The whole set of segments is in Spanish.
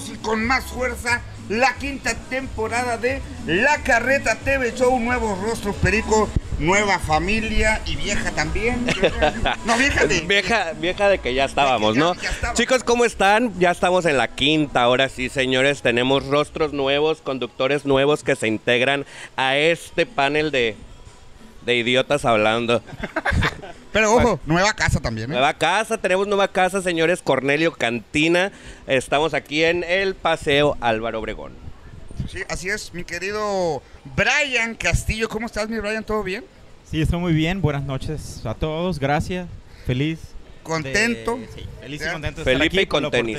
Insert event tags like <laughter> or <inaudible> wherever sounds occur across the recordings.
y con más fuerza la quinta temporada de La Carreta TV Show, nuevos rostros, Perico, nueva familia y vieja también. <laughs> No, vieja de... Vieja, vieja de que ya estábamos, ya- ¿no? <laughs> ya estábamos. Chicos, ¿cómo están? Ya estamos en la quinta, ahora sí, señores. Tenemos rostros nuevos, conductores nuevos que se integran a este panel de, de idiotas hablando. <laughs> Pero ojo, nueva casa también, ¿eh? Nueva casa, tenemos nueva casa, señores. Cornelio Cantina. Estamos aquí en el Paseo Álvaro Obregón. Sí, así es, mi querido Brian Castillo. ¿Cómo estás, mi Brian? ¿Todo bien? Sí, estoy muy bien. Buenas noches a todos. Gracias. Feliz. ¿Contento? de- sí, feliz y contento de estar Felipe aquí y con la tenis.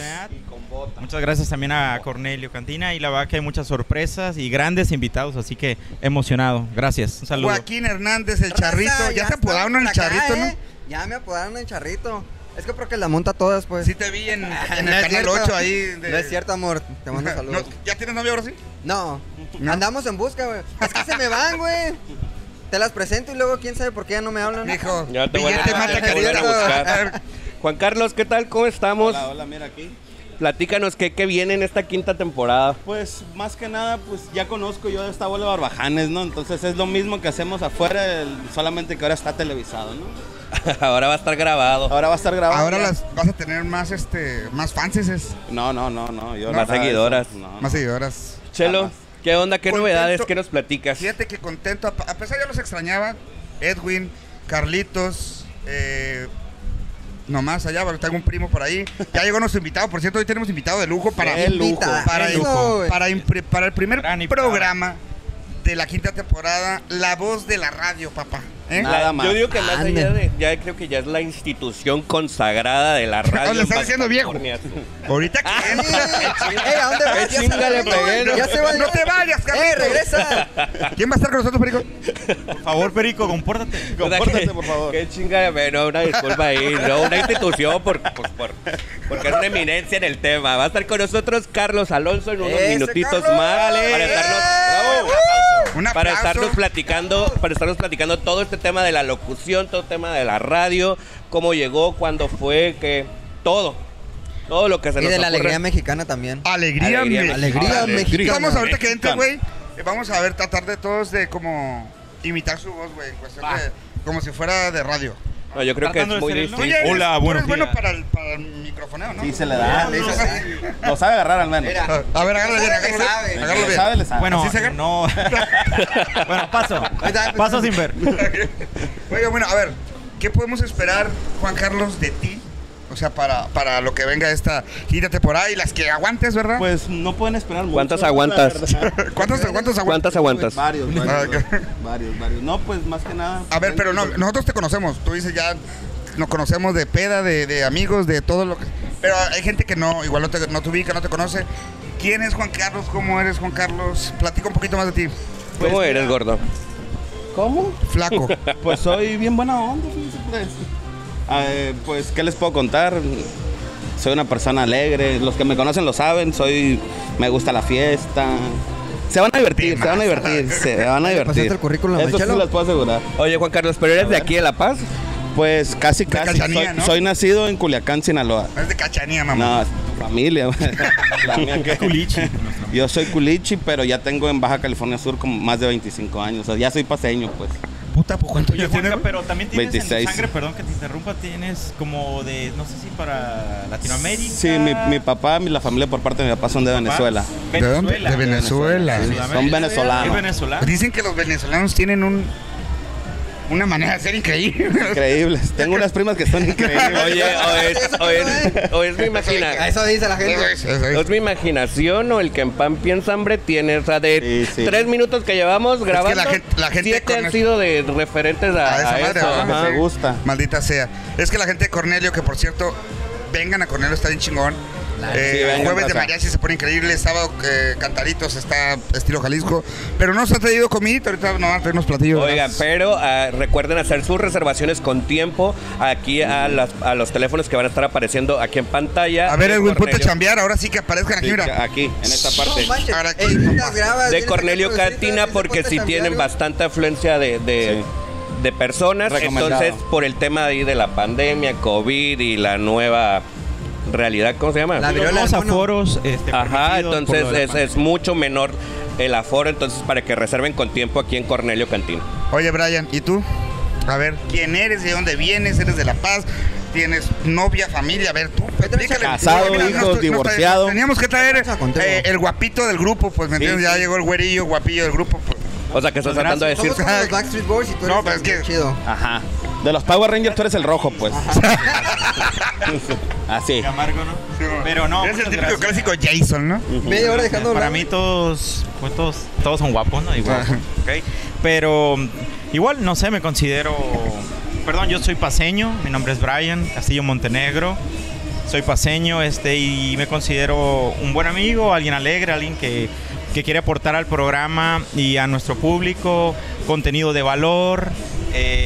Muchas gracias también a Cornelio Cantina y la verdad que hay muchas sorpresas y grandes invitados, así que emocionado. Gracias. Un saludo. Joaquín Hernández, el charrito. Raza, Ya te apodaron el acá, charrito, ¿eh? Ya me apodaron el charrito. Es que porque la monta todas, pues. ¿no? Sí te vi en, en No el Canal cierto. 8 ahí. de- No es cierto, amor. Te mando <laughs> No, saludos. ¿Ya tienes novio ahora sí? No. ¿No? Andamos en busca, güey. Es que se me van, güey. Te las presento y luego quién sabe por qué ya no me hablan. Mijo, Ya te voy a, Ah, a buscar. A ver, Juan Carlos, ¿qué tal? ¿Cómo estamos? Hola, hola, mira aquí. Platícanos qué, qué viene en esta quinta temporada. Pues más que nada, pues ya conozco yo esta bola de barbajanes, ¿no? Entonces es lo mismo que hacemos afuera, el- solamente que ahora está televisado, ¿no? <laughs> Ahora va a estar grabado. Ahora va a estar grabado. Ahora las vas a tener más este más fans, No, no, no, no. Yo Más seguidoras. no, más no. seguidoras. Chelo. ¿qué onda? ¿Qué Contento. novedades? ¿Qué nos platicas? Fíjate que contento, a pesar ya los extrañaba, Edwin, Carlitos, eh, nomás allá, pero tengo un primo por ahí. Ya llegó nuestro invitado, por cierto, hoy tenemos invitado de lujo para, Qué lujo. Para, el, para, impre- para el primer Gran programa de la quinta temporada, La Voz de la Radio, papá. ¿Eh? Nada La- más. Yo digo que más Ande. allá de, ya creo que ya es la institución consagrada de la radio. le estás en diciendo viejo. Ahorita que ey, ¿a dónde vas? Ya se chinga va, le güey. pegué, ¿no? Ya se va. No te vayas, ¡Eh, Carlitos. regresa! <laughs> ¿Quién va a estar con nosotros, Perico? Por favor, Perico, compórtate. O <laughs> sea, Compórtate, que- por favor. Qué chinga de bueno, una disculpa ahí, no, una institución por, pues, por- porque es una eminencia en el tema. Va a estar con nosotros Carlos Alonso en unos Ese minutitos Carlos. más para estarnos, ¡Eh! Un para estarnos platicando, para estarnos platicando todo este tema de la locución, todo el tema de la radio, cómo llegó, cuándo fue, que todo, todo lo que se Y nos de la ocurre. alegría mexicana también. Alegría, Alegría me- Alegría mexicana. Vamos ahorita que entre, güey. eh, Vamos a ver, tratar de todos de como imitar su voz, güey. en cuestión de- Como si fuera de radio. No, yo creo que es muy distinto. Oye, Hola, buenos eres bueno días. para el, para el microfoneo, ¿no? Sí, se le da. le dice. Lo sabe agarrar al menos. Mira. A ver, agárralo bien, agárralo sabe. bien. Le Agárralo bien. sabe, le sabe. Bueno, ¿Así se agarra? no. <laughs> bueno, paso. Paso sin ver. <laughs> Oiga, bueno, a ver, ¿qué podemos esperar, Juan Carlos, de ti? O sea, para, para lo que venga esta gira temporada y las que aguantes, ¿verdad? Pues no pueden esperar mucho. ¿Cuántas aguantas? verdad. <laughs> ¿Cuántos, cuántos aguantas? ¿Cuántas aguantas? Pues varios, Ah, varios, varios, varios, varios. No, pues más que nada. A ver, pero no, nosotros te conocemos. Tú dices ya, nos conocemos de peda, de, de amigos, de todo lo que... Pero hay gente que no, igual no te, no te ubica, no te conoce. ¿Quién es Juan Carlos? ¿Cómo eres Juan Carlos? Platica un poquito más de ti. ¿Cómo eres, gordo? ¿Cómo? Flaco. <laughs> Pues soy bien buena onda, pues. Ah, eh, pues, ¿qué les puedo contar? Soy una persona alegre. Los que me conocen lo saben. Soy, me gusta la fiesta. Se van a divertir, se van a divertir, se <laughs> van a ¿Le pasaste divertir. el currículum a Eso sí les puedo asegurar. Oye, Juan Carlos, ¿pero eres de aquí de La Paz? Pues casi, casi. Soy, ¿no? soy nacido en Culiacán, Sinaloa. Es de cachanía, mamá. No, es familia. <laughs> La mía que- Culichi. Yo soy culichi, pero ya tengo en Baja California Sur como más de 25 años. O sea, ya soy paseño, pues. Puta, ¿pues cuánto ya tiene? Pero también tienes en 26. tu sangre, perdón que te interrumpa, tienes como de, no sé si para Latinoamérica. Sí, mi, mi papá, mi- la familia por parte de mi papá son de Venezuela. ¿De dónde? Venezuela. De Venezuela. Sí, Sudamérica. son venezolanos. ¿Es venezolano? Dicen que los venezolanos tienen un una manera de ser increíble. <laughs> Increíbles. Tengo unas primas que son increíbles. Oye, o es, o es, o es mi A imaginación. Eso dice la gente. Eso es, eso es. ¿Es mi imaginación o el que en pan piensa hambre tiene? O sea, de Sí, sí. tres minutos que llevamos grabando, la gente- la gente siete han sido de referentes a, A esa a madre, eso. ajá. Me gusta. Maldita sea. Es que la gente de Cornelio, que por cierto, vengan a Cornelio, está bien chingón. Eh, Sí, jueves de mariachi se pone increíble, sábado eh, cantaritos está estilo Jalisco. Pero no se ha traído comidita, ahorita no van a traer unos platillos. Oigan, ¿verdad? pero ah, recuerden hacer sus reservaciones con tiempo aquí a, las- a los teléfonos que van a estar apareciendo aquí en pantalla. A ver, Edwin, ponte a chambear, ahora sí que aparezcan aquí, Sí, mira. aquí, en esta parte. No manches. Ahora aquí, Editas, papá. grabas, de Cornelio cositas, porque a tienen bastante afluencia de, de, Sí. de personas. Entonces, por el tema ahí de la pandemia, COVID y la nueva realidad, ¿cómo se llama? La Los del mono. aforos. Este, Ajá, entonces es, es mucho menor el aforo, entonces para que reserven con tiempo aquí en Cornelio Cantina. Oye, Brian, ¿y tú? A ver, ¿quién eres? ¿De dónde vienes? ¿Eres de La Paz? ¿Tienes novia, familia? A ver, tú, explícale. Casado, Mira, hijos, no no divorciado. Teníamos que traer eh, el guapito del grupo, pues, ¿me Sí, entiendes? Ya sí. llegó el güerillo, guapillo del grupo. Pues. O sea, que estás Pues tratando de decir... Somos como los Backstreet Boys y tú No, eres pero es que- chido. Ajá. De los Power Rangers tú eres el rojo, pues. <laughs> Así. Qué amargo, ¿no? Pero no. Eres el típico gracias. clásico Jason, ¿no? Media hora dejando Para mí todos, pues todos, todos son guapos, ¿no? Igual, Ajá. ¿ok? Pero igual, no sé, me considero... Perdón, yo soy paseño, mi nombre es Brian Castillo Montenegro. Soy paseño este, y me considero un buen amigo, alguien alegre, alguien que, que quiere aportar al programa y a nuestro público contenido de valor, eh,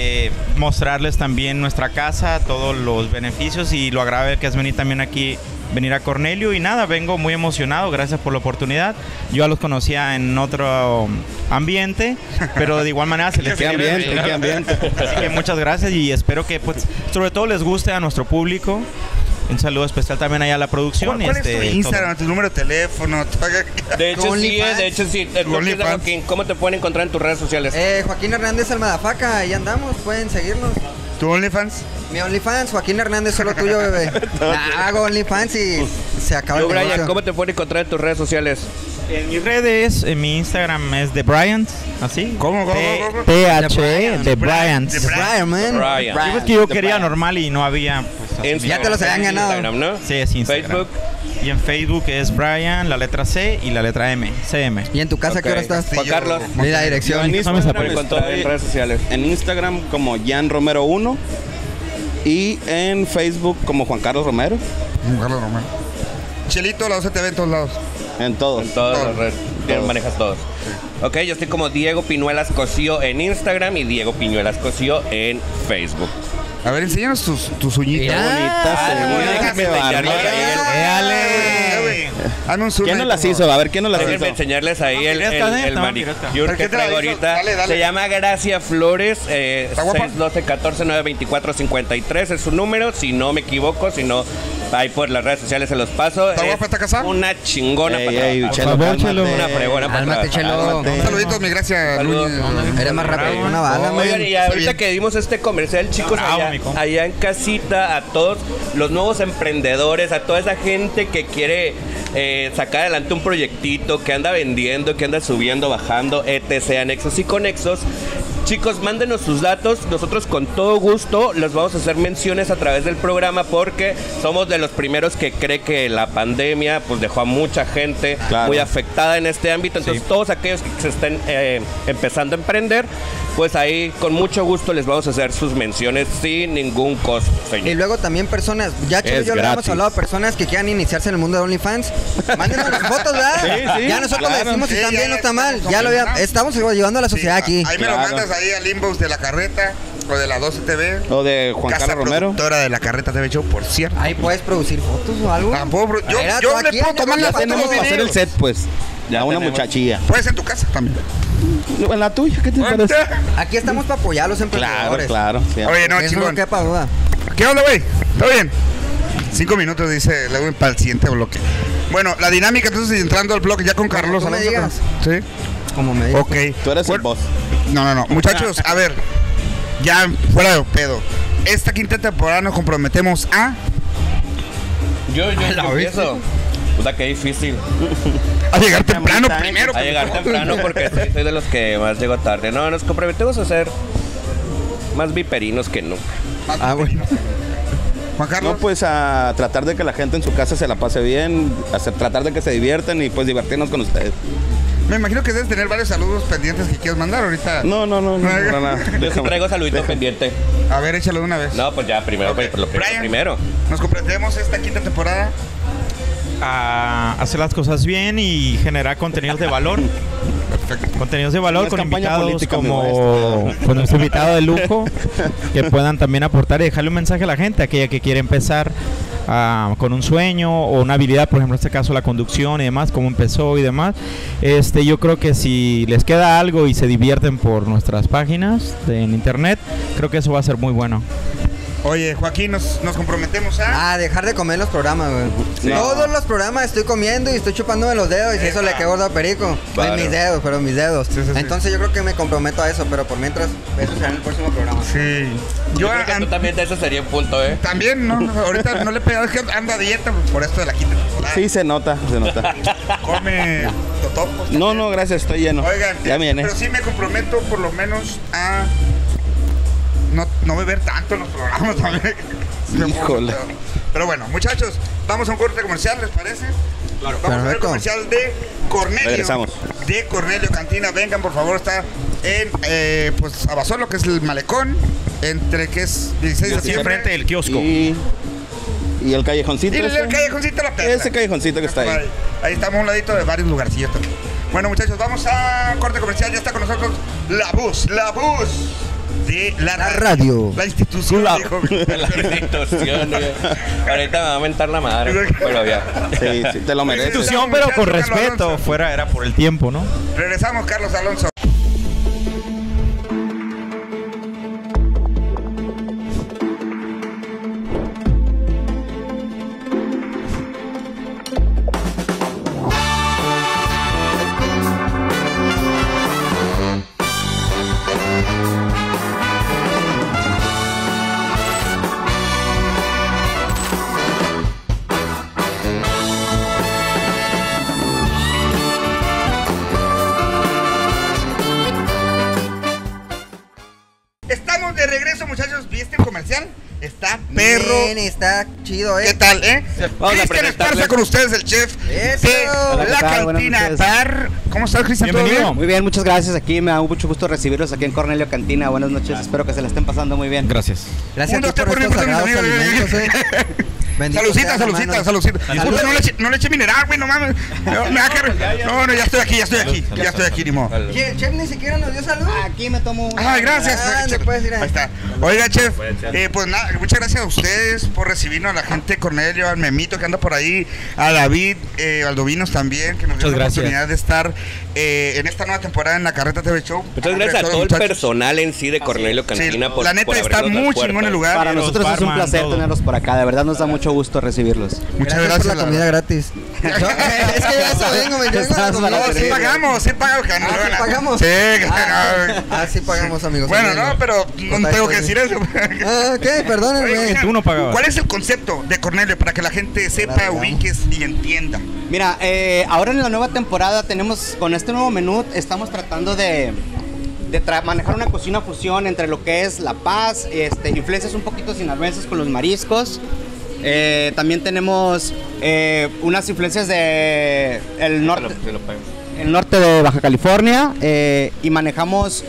mostrarles también nuestra casa, todos los beneficios y lo agradable que es venir también aquí, venir a Cornelio. Y nada, vengo muy emocionado, gracias por la oportunidad. Yo ya los conocía en otro ambiente, pero de igual manera se <laughs> les ¿Qué quiere ambiente? ¿Qué ambiente? Así que muchas gracias y espero que pues sobre todo les guste a nuestro público. Un saludo especial también allá a la producción. ¿Cuál, y cuál es este, tu Instagram, todo. tu número de teléfono? <laughs> De hecho, sí, eh, de hecho, sí. Joaquín, ¿Cómo te pueden encontrar en tus redes sociales? Eh, Joaquín Hernández Almadafaca, ahí andamos, pueden seguirnos. ¿Tu OnlyFans? Mi OnlyFans, Joaquín Hernández, solo tuyo, bebé. <laughs> Nah, hago OnlyFans y se acaba Tú, el Brian, negocio. ¿cómo te pueden encontrar en tus redes sociales? En mis redes, en mi Instagram es de Bryant, así. ¿Cómo, cómo, T- cómo, cómo? TH The de Bryant. Bryant. The Brian, man. Brian. pues que yo The quería Bryant. normal y no había. Instagram, Ya te los habían ganado. Instagram, ¿no? Sí, es Instagram. Facebook. Y en Facebook es Brian, la letra C y la letra M. CM. ¿Y en tu casa qué hora estás? Juan Carlos. Mira la dirección. en Instagram separé. encontrar en redes sociales. En Instagram como Jan Romero 1 y en Facebook como Juan Carlos Romero. Carlos Romero. Chelito, la 12 TV en todos lados. En todos. En todas Todos. las redes. Manejas todos. Ok, yo estoy como Diego Piñuelas Cosío en Instagram y Diego Piñuelas Cosío en Facebook. A ver, enséñanos tus, tus uñitas. Bonitas, ¿Quién nos las hizo? A ver, ¿quién nos las Déjenme hizo? enseñarles ahí el, el, ¿eh? el No, manicure ¿Por qué que traigo ahorita. Dale, dale. Se llama Gracia Flores, eh, ¿Está guapa? 612 14 9 24 53 es su número, si no me equivoco, si no, ahí por las redes sociales se los paso. ¿Está Es guapa, está casada? Una chingona Ey, para ey. Chelo, favor. Chelo. Una fregona para. Chelo. Un saludito, mi gracia, Saludos. Eres más rápido que una bala. Oigan, y ahorita que dimos este comercial, chicos, Bravo, allá, allá en casita, a todos los nuevos emprendedores, a toda esa gente que quiere eh, sacar adelante un proyectito, que anda vendiendo, que anda subiendo, bajando, etc., anexos y conexos. Chicos, mándenos sus datos. Nosotros con todo gusto les vamos a hacer menciones a través del programa porque somos de los primeros que cree que la pandemia pues dejó a mucha gente Claro. muy afectada en este ámbito. Entonces, todos aquellos que se estén eh, empezando a emprender, pues ahí con mucho gusto les vamos a hacer sus menciones sin ningún costo, Y señor. luego también personas, ya Chelo y yo le hemos hablado, personas que quieran iniciarse en el mundo de OnlyFans. Mándenos las fotos, ¿verdad? Sí, sí, ya nosotros le decimos si Sí, está ya bien o está mal. estamos Ya lo había- opinando. estamos ayudando a la Sí, sociedad aquí. Ahí me lo mandas ahí al inbox de la carreta o de la 12 TV. O de Juan Casa Carlos Romero. productora de la carreta TV Show, por cierto. Ahí puedes producir fotos o algo. Tampoco, bro. Yo, Mira, yo tú le aquí, puedo ya tomar la foto Tenemos los que hacer el videos. set, pues. Ya una tenemos. muchachilla. Puedes en tu casa también. En la tuya, ¿qué te parece? <laughs> Aquí estamos para apoyar a los Claro, emprendedores. claro. sí. Oye, no, Eso chingón. no quepa duda. ¿Qué onda, güey? ¿Todo bien? Cinco minutos, dice luego para el siguiente bloque. Bueno, la dinámica, entonces, entrando al bloque ya con Carlos. tú me Alonso. digas. Sí. Como me dijo. Ok. Tú eres el boss. No, no, no. Muchachos, a ver. Ya fuera de pedo. Esta quinta temporada nos comprometemos a. Yo, yo la empiezo. Puta, qué difícil. <laughs> A llegar temprano primero. A llegar temprano <laughs> porque soy, soy de los que más llego tarde. No, nos comprometemos a ser más viperinos que nunca. Ah, bueno. Juan Carlos. No, pues a tratar de que la gente en su casa se la pase bien, hacer, tratar de que se diviertan y pues divertirnos con ustedes. Me imagino que debes tener varios saludos pendientes que quieres mandar ahorita. No, no, no, no, no, no. Yo sí traigo saludito pendiente. A ver, échalo de una vez. No, pues ya, primero, Ok. lo primero. Brian. primero. Nos comprometemos esta quinta temporada. a hacer las cosas bien y generar contenidos de valor. Perfecto. Contenidos de valor con invitados política, como con nuestro invitado de lujo que puedan también aportar y dejarle un mensaje a la gente, aquella que quiere empezar ah, con un sueño o una habilidad, por ejemplo en este caso la conducción y demás, cómo empezó y demás. Este, yo creo que si les queda algo y se divierten por nuestras páginas de- en internet, creo que eso va a ser muy bueno. Oye, Joaquín, nos, nos comprometemos a. Ah, dejar de comer los programas, güey. Sí. Todos los programas estoy comiendo y estoy chupándome los dedos y si eso le quedó gordo a Perico. Claro. En mis dedos, pero mis dedos. Sí, sí, sí. Entonces yo creo que me comprometo a eso, pero por mientras, eso será en el próximo programa. Sí. Yo Yo creo que an- tú también de eso sería un punto, ¿eh? también, ¿no? no, <laughs> Ahorita no le he pegado, es que anda a dieta pues, por esto de la quinta temporada. Sí, se nota, se nota. <laughs> Come totopos. No, no, gracias, estoy lleno. Oigan, ya pero sí me comprometo por lo menos a no, no beber tanto en los programas también. Híjole. Pero bueno, muchachos, vamos a un corte comercial, ¿les parece? Claro. Vamos a ver el Perfecto. comercial de Cornelio. Regresamos. De Cornelio Cantina. Vengan, por favor, está en eh, pues Abasolo, que es el malecón, entre que es 16 de septiembre. enfrente del kiosco. Y, y el callejoncito. Y el, ese. el callejoncito la Perla. Ese callejoncito que está ahí. Ahí estamos a un ladito de varios lugarcillos también. Bueno, muchachos, vamos a corte comercial. Ya está con nosotros la bus, la bus de la, La radio. La institución. dijo. <laughs> La institución. Ahorita me va a mentar la madre. Pero ya. Sí, sí, te lo mereces. Institución, pero con respeto. Fuera era por el tiempo, ¿no? Regresamos, Carlos Alonso. Está chido, ¿Qué eh. tal, eh? Cristian Esparza con ustedes, el chef Eso. de Hola, ¿qué la tal? Buenas cantina noches. Bar. ¿Cómo estás, Cristian? ¿Todo Bienvenido. bien? Muy bien, muchas gracias. Aquí me da mucho gusto recibirlos aquí en Cornelio Cantina. Buenas noches, espero que se la estén pasando muy bien. Gracias. Gracias a dos, ti por estos por ejemplo, sagrados amigos. alimentos, eh. <laughs> Bendito Saludcita, seas, saludcita, hermano. saludcita. Salud. Puta, no le eche, no le eche mineral, güey, no mames. No, me va a caer- no, no, ya estoy aquí, ya estoy aquí. Ya estoy aquí, ni modo. Che, el chef ni siquiera nos dio salud. Aquí me tomo un... Ay, gracias. Ah, irá. Ahí está. Oiga, chef, eh, pues nada, muchas gracias a ustedes por recibirnos, a la gente de Cornelio, al Memito que anda por ahí, a David, eh, Valdovinos también, que nos dio Muchas la gracias. oportunidad de estar eh, en esta nueva temporada en la Carreta TV Show. Muchas gracias a Todos todo el muchachos. personal en sí de Cornelio Sí, Cantina por la neta por está muy chingón el lugar. Para nosotros es un placer todo. tenerlos por acá. De verdad nos da mucho gusto recibirlos. Muchas gracias, gracias. por la la comida verdad. gratis. <laughs> Es que ya eso vengo, me vengo No, sí Sí. pagamos, sí pagamos. Ah, ¿sí pagamos? Sí, que Ah, sí pagamos, amigos. Bueno, no, pero no tengo que pues. Decir eso. Ah, ¿qué? Perdónenme. Oigan, tú no pagabas. ¿Cuál es el concepto de Cornelio para que la gente sepa, Claro, ubiques y entienda? Mira, eh, ahora en la nueva temporada tenemos, con este nuevo menú, estamos tratando de, de tra- manejar una cocina fusión entre lo que es La Paz, este, influencias un poquito sinaloenses con los mariscos. Eh, también tenemos eh, unas influencias de el norte, el norte de Baja California eh, y manejamos,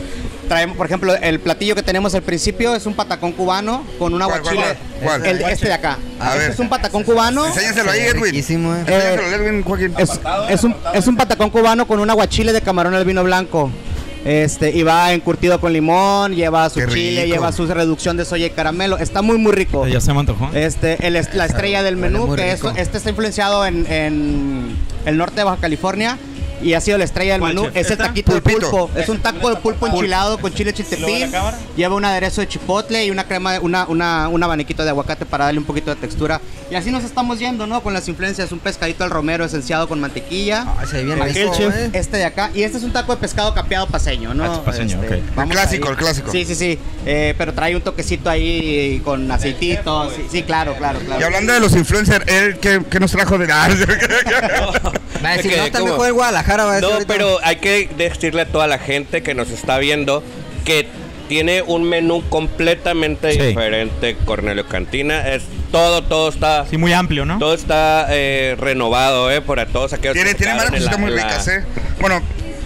traemos, por ejemplo, el platillo que tenemos al principio es un patacón cubano con un ¿Cuál, cuál, aguachile. cuál? El- este de acá. A Este ver. es un patacón cubano. Enséñaselo ahí, Edwin. Riquísimo, eh. Enséñaselo, Edwin, Joaquín. Es, es un, es un patacón cubano con un aguachile de camarón al vino blanco. Este, y va encurtido con limón, lleva su Qué chile, rico. lleva su reducción de soya y caramelo. Está muy, muy rico. Ya se me antojó. Este, el es- la estrella del menú, que es, este está influenciado en, en el norte de Baja California. Y ha sido la estrella del ¿Cuál, menú. chef? Es el taquito de pulpo. Es un taco de pulpo enchilado con chile ¿Luego chiltepín. Lleva un aderezo de chipotle y una crema, de- una, una, un abaniquito de aguacate para darle un poquito de textura. Y así nos estamos yendo, ¿no? Con las influencias. Un pescadito al romero esenciado con mantequilla. Ay, se ve bien rico, chef. eh. Este de acá. Y este es un taco de pescado capeado paseño, ¿no? Ah, paceño, Este, ok. vamos El clásico, el clásico. Sí, sí, sí. Eh, pero trae un toquecito ahí con aceitito. Sí, sí, claro, claro, claro. Y hablando de los influencers, él que, nos trajo de la <laughs> <laughs> Va a decir, no, como- mejor el Guadalajara, va a decir No, ahorita. pero hay que decirle a toda la gente que nos está viendo que tiene un menú completamente Sí. diferente Cornelio Cantina. Es todo, todo está, Sí, muy amplio, ¿no? todo está eh, renovado, eh, para todos aquellos tiene, que tiene varias cositas muy ricas, ¿eh? Bueno,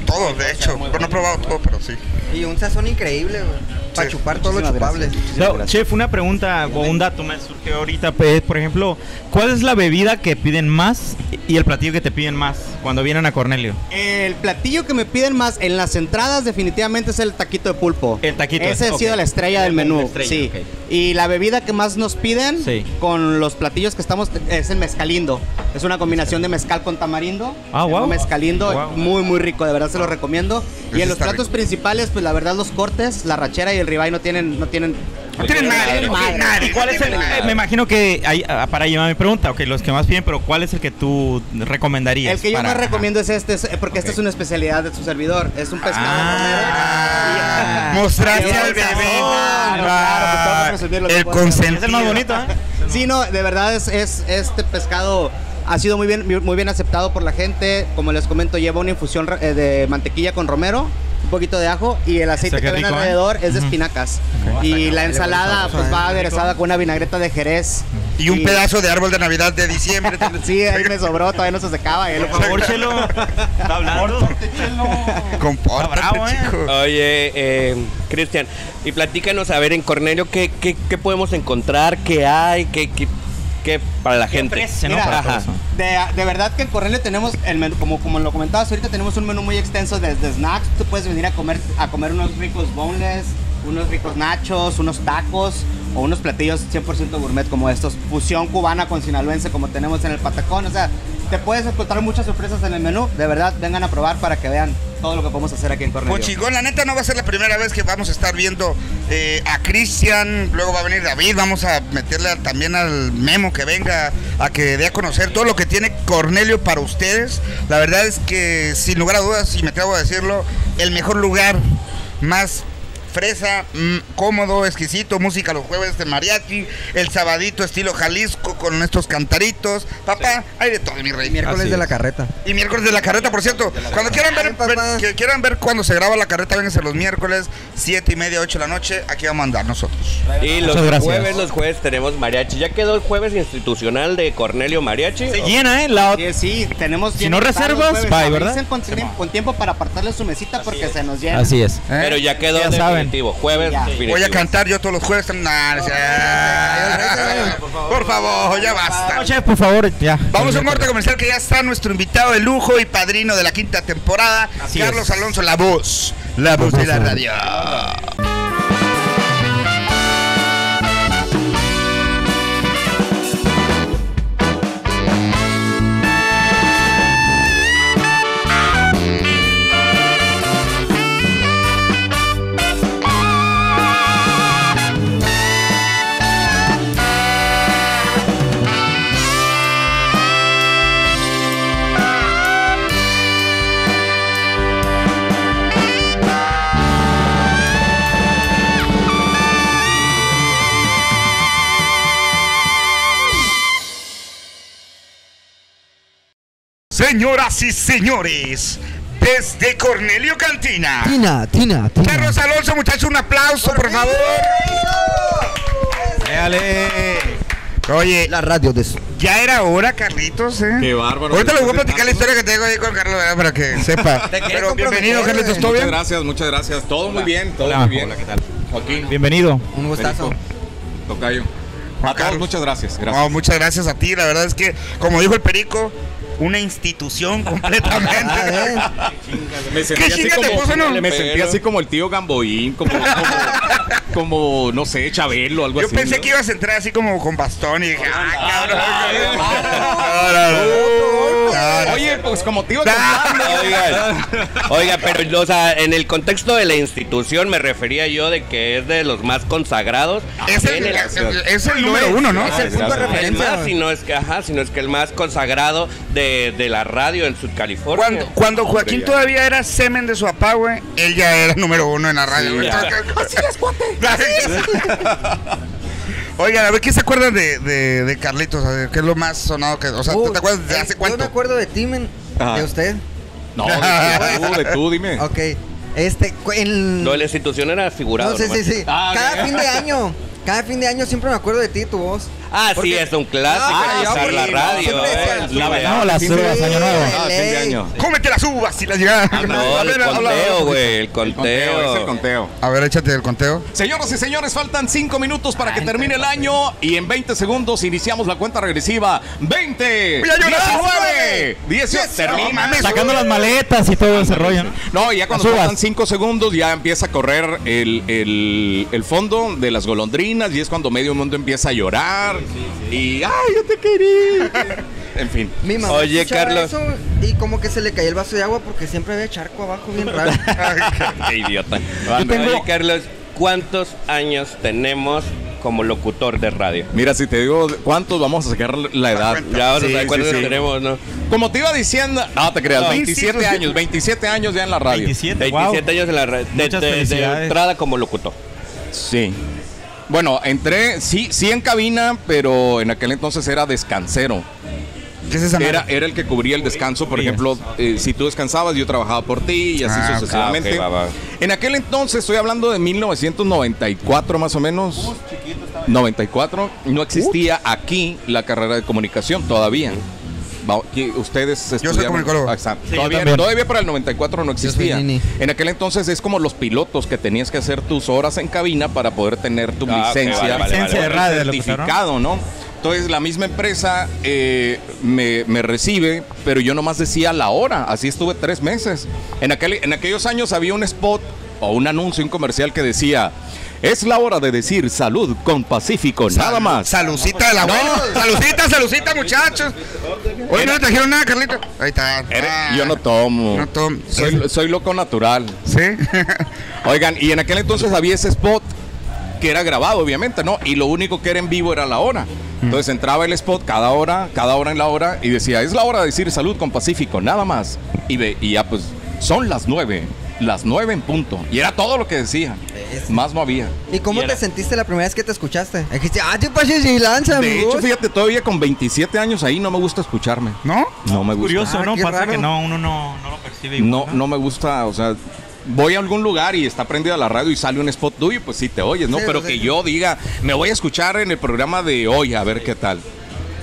todo, de hecho. Pero no he probado todo, pero sí. Y un sazón increíble, güey. Para Sí. chupar todo lo Muchísimas chupable. gracias. No, chef, una pregunta o un dato me surgió ahorita. Pues, por ejemplo, ¿cuál es la bebida que piden más y el platillo que te piden más cuando vienen a Cornelio? El platillo que me piden más en las entradas definitivamente es el taquito de pulpo. El taquito, Ese ha sido la estrella del menú. estrella, sí. ok. Y la bebida que más nos piden Sí. con los platillos que estamos es el mezcalindo. Es una combinación de mezcal con tamarindo. Ah, wow. Mezcalindo, Wow. muy muy rico, de verdad se lo recomiendo. Y en los platos rico. principales, pues la verdad los cortes, la rachera y el ribeye no tienen no tienen No tienen no tienen madre. ¿Cuál es el, eh, me imagino que, hay, ah, para llevar mi pregunta, ok, los que más piden, pero ¿cuál es el que tú recomendarías? El que yo para- más recomiendo es este, es- porque esta Ok. es una especialidad de su servidor. Es un pescado Ah. romero. <laughs> Mostraste al bebé. Claro, claro, pues El consentido. Es el más bonito, ¿eh? Sí, no, de verdad es, es este pescado ha sido muy bien muy bien aceptado por la gente. Como les comento, lleva una infusión eh, de mantequilla con romero, poquito de ajo y el aceite que ven ¿eh? alrededor es de espinacas. Y la ensalada pues va aderezada con una vinagreta de jerez. Y un pedazo de árbol de Navidad de diciembre. <laughs> Sí, ahí me sobró, todavía no se secaba. lo Por favor, Chelo. Está hablando. Compórtate, bravo, ¿eh? chico. Oye, eh, Cristian, y platícanos, a ver, en Cornelio, ¿qué, qué, qué podemos encontrar? ¿Qué hay? ¿Qué, qué, qué para la gente? ofrece, no? Mira, Para. De, de verdad que en Cornelio tenemos el menú, como, como lo comentabas ahorita, tenemos un menú muy extenso desde snacks. Tú puedes venir a comer, a comer unos ricos boneless, unos ricos nachos, unos tacos o unos platillos 100% gourmet como estos. Fusión cubana con sinaloense como tenemos en el Patacón. O sea, te puedes encontrar muchas sorpresas en el menú. De verdad, vengan a probar para que vean todo lo que podemos hacer aquí en Cornelio. Pues chingón, la neta no va a ser la primera vez que vamos a estar viendo eh, a Cristian, luego va a venir David, vamos a meterle también al Memo que venga a que dé a conocer todo lo que tiene Cornelio para ustedes. La verdad es que sin lugar a dudas, y me atrevo a decirlo, el mejor lugar más fresa, mm, cómodo, exquisito, música los jueves de mariachi, el sabadito estilo Jalisco con estos cantaritos. Papá, hay de todo, mi rey. Miércoles Así de la carreta. Y miércoles de la carreta, por cierto. Cuando quieran ver, ver- que quieran ver cuando se graba la carreta, vénganse los miércoles, siete y media, 8 de la noche. Aquí vamos a andar nosotros. Y los gracias. jueves, los jueves tenemos mariachi. ¿Ya quedó el jueves institucional de Cornelio Mariachi? Se ¿O- llena, ¿eh? La Sí, sí, tenemos Si no reservas, bye, ¿verdad? Con, tiempo- con tiempo para apartarle su mesita porque se nos llena. Así es. ¿eh? Pero ya quedó Ya saben. Definitivo. Jueves definitivo. Voy a cantar yo todos los jueves. Nah, no por favor, ya basta. No, chef, por favor, ya. Vamos a un corte comercial que ya está nuestro invitado de lujo y padrino de la quinta temporada, Así Carlos es. Alonso, la voz, la voz de la radio. Señoras y señores, desde Cornelio Cantina. Tina, Tina, Carlos Alonso, muchachos, un aplauso, por favor. Déjale. Oye, La radio de su. ya era hora, Carlitos, ¿eh? Qué bárbaro. Ahorita les voy a platicar la historia que tengo ahí con Carlos, ¿verdad? para que sepa. Te Pero bienvenido, Carlitos. ¿todo Muchas bien? gracias, muchas gracias. Todo muy bien, todo Hola. muy bien. Hola, ¿qué tal? Joaquín, Bienvenido. Un gustazo. Perico, Tocayo. Juan A todos, Carlos. muchas gracias. Gracias. muchas gracias a ti. La verdad es que, como dijo el Perico, una institución <laughs> completamente. Ah, Me sentí, ¿Qué así te como, puso, no? me sentí así como el tío Gamboín, como, como, como, no sé, Chabelo, algo Yo así. pensé ¿no? que ibas a entrar así como con bastón y dije, ah, cabrón. No, no, no. No, no. Oye, pues como te iba contando. <laughs> Oigan, oiga, pero o sea, en el contexto de la institución me refería yo de que es de los más consagrados. Es el, en el- es el- es el número uno, ¿no? Es el punto de referencia. más, sino es que, ajá, sino es que el más consagrado de, de la radio en Sud California. Cuando, cuando Joaquín todavía era semen de su papá, güey, él ya era número uno en la radio. Sí. Así es, cuate. <laughs> Oigan, a ver, ¿quién se acuerda de, de, de Carlitos? A ver, ¿Qué es lo más sonado que.? O sea, Uh, ¿tú te acuerdas de eh, hace Yo cuánto? me acuerdo de ti, men. Ajá. De usted. No, de tú, de tú, dime. <laughs> Ok. Este, cu- en... Lo de la institución era figurado. No, sí, nomás. sí, sí. Ah, cada ok. fin de <laughs> año. Cada fin de año siempre me acuerdo de ti, tu voz. Ah, sí, es un clásico Ah, la no, radio. eh, La No, las fin de- uvas, año nuevo. Ah, fin de Ley. año. ¡Cómete las uvas si las llegan! No, el conteo, güey, el conteo, es el conteo. A ver, échate el conteo. Señoras y señores, faltan 5 minutos para que termine el año y en 20 segundos iniciamos la cuenta regresiva. 20, Mira, yo nací. 19, 18, No termina. mames. Sacando las maletas y todo ese rollo, ¿no? No, y ya cuando Las faltan 5 segundos ya empieza a correr el, el- el fondo de las golondrinas y es cuando medio mundo empieza a llorar. Y, ay, yo te quería. <laughs> en fin. Mi mamá Oye, Carlos. eso y como que se le caía el vaso de agua porque siempre había charco abajo bien raro. <laughs> Qué idiota. Yo tengo- Oye, Carlos, ¿cuántos años tenemos como locutor de radio? Mira, si te digo cuántos, vamos a sacar la edad. Ya vamos Sí, a saber sí, cuántos sí. tenemos, ¿no? Como te iba diciendo, no te creas, No, 27 sí, sí. años, 27 años ya en la radio. 27, 27 wow. años en la radio. De, Muchas de- de felicidades. entrada como locutor. Sí. Bueno, entré, sí, sí en cabina, pero en aquel entonces era descansero. ¿Qué es esa Era, era el que cubría el descanso, por ejemplo, eh, si tú descansabas, yo trabajaba por ti y así Ah, sucesivamente. Ok, va, va. En aquel entonces, estoy hablando de 1994 más o menos. 94, no existía aquí la carrera de comunicación todavía. Ustedes soy estudiaron- comunicólogo. Ah, exacto. Sí, yo todavía, también. todavía para el 94 no soy existía. En aquel entonces es como los pilotos que tenías que hacer tus horas en cabina para poder tener tu Ah, ok, licencia, vale, vale, Licencia vale, de vale. radio certificado, ¿no? Entonces la misma empresa eh, me, me recibe, pero yo nomás decía la hora, así estuve tres meses. En, aquel, en aquellos años había un spot o un anuncio, un comercial que decía, es la hora de decir salud con Pacífico, nada más. Salucita del abuelo. Salucita, salucita, muchachos. Hoy no le trajeron nada, Carlito. Ahí está. Ah, yo no tomo. No tomo. Soy, soy loco natural. ¿Sí? <laughs> Oigan, y en aquel entonces había ese spot que era grabado, obviamente, ¿no? Y lo único que era en vivo era la hora. Entonces entraba el spot cada hora, cada hora en la hora, y decía, es la hora de decir salud con Pacífico, nada más. Y, ve, y ya pues, son las nueve, las nueve en punto. Y era todo lo que decía. Más no había. ¿Y cómo Y era- te sentiste la primera vez que te escuchaste? Dijiste, ah, te pases y lanza, De hecho, fíjate, todavía con 27 años ahí no me gusta escucharme. ¿No? No me gusta. Curioso, Ah, ¿no? Pasa raro. que no, uno no, no lo percibe igual. No, no me gusta, o sea, voy a algún lugar y está prendida la radio y sale un spot tuyo, pues sí te oyes, ¿no? Sí, Pero que sí. yo diga, me voy a escuchar en el programa de hoy a ver qué tal.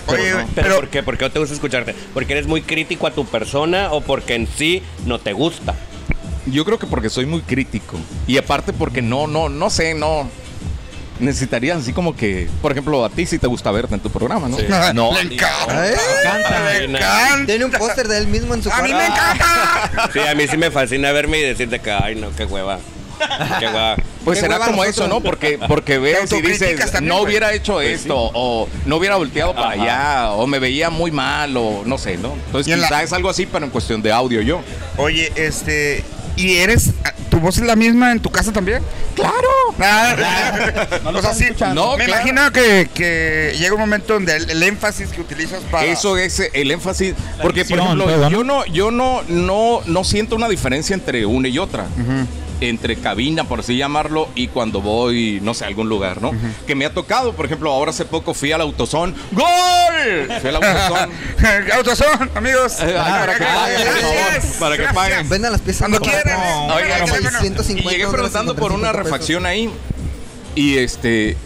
Oye, Pero no. ¿Pero, pero. por qué? ¿Por qué no te gusta escucharte? ¿Porque eres muy crítico a tu persona o porque en sí no te gusta? Yo creo que porque soy muy crítico. Y aparte porque no, no, no sé, no. Necesitarías así como que, por ejemplo, a ti sí te gusta verte en tu programa, ¿no? Sí. No. Le encanta. Ay, Le encanta. Tiene un póster de él mismo en su A mí me cuarto. encanta. Sí, a mí sí me fascina verme y decirte que, ay, no, qué hueva. Qué hueva. Pues Qué será hueva como nosotros. eso, ¿no? Porque, porque ves y dices, también, no pues. hubiera hecho esto, o no hubiera volteado para allá, o me veía muy mal, o no sé, ¿no? Entonces Y en la- quizás es algo así, pero en cuestión de audio yo. Oye, este. ¿Y eres. ¿Tu voz es la misma en tu casa también? ¡Claro! o sea, sí. No, me claro. imagino que, que llega un momento donde el, el énfasis que utilizas para. Eso es el énfasis. Porque, por ejemplo, ¿no? yo no, yo no, no, no siento una diferencia entre una y otra. Entre cabina, por así llamarlo, y cuando voy, no sé, a algún lugar, ¿no? Que me ha tocado, por ejemplo, ahora hace poco fui al autosón. ¡Gol! Fui al autosón. <laughs> Autosón, amigos. Eh, para que paguen, por favor, Gracias. para que paguen. Vendan las piezas. Cuando quieran. No, Oiga, Venga, pues, venga. 150, Y llegué preguntando por una 255 pesos. refacción ahí. Y este.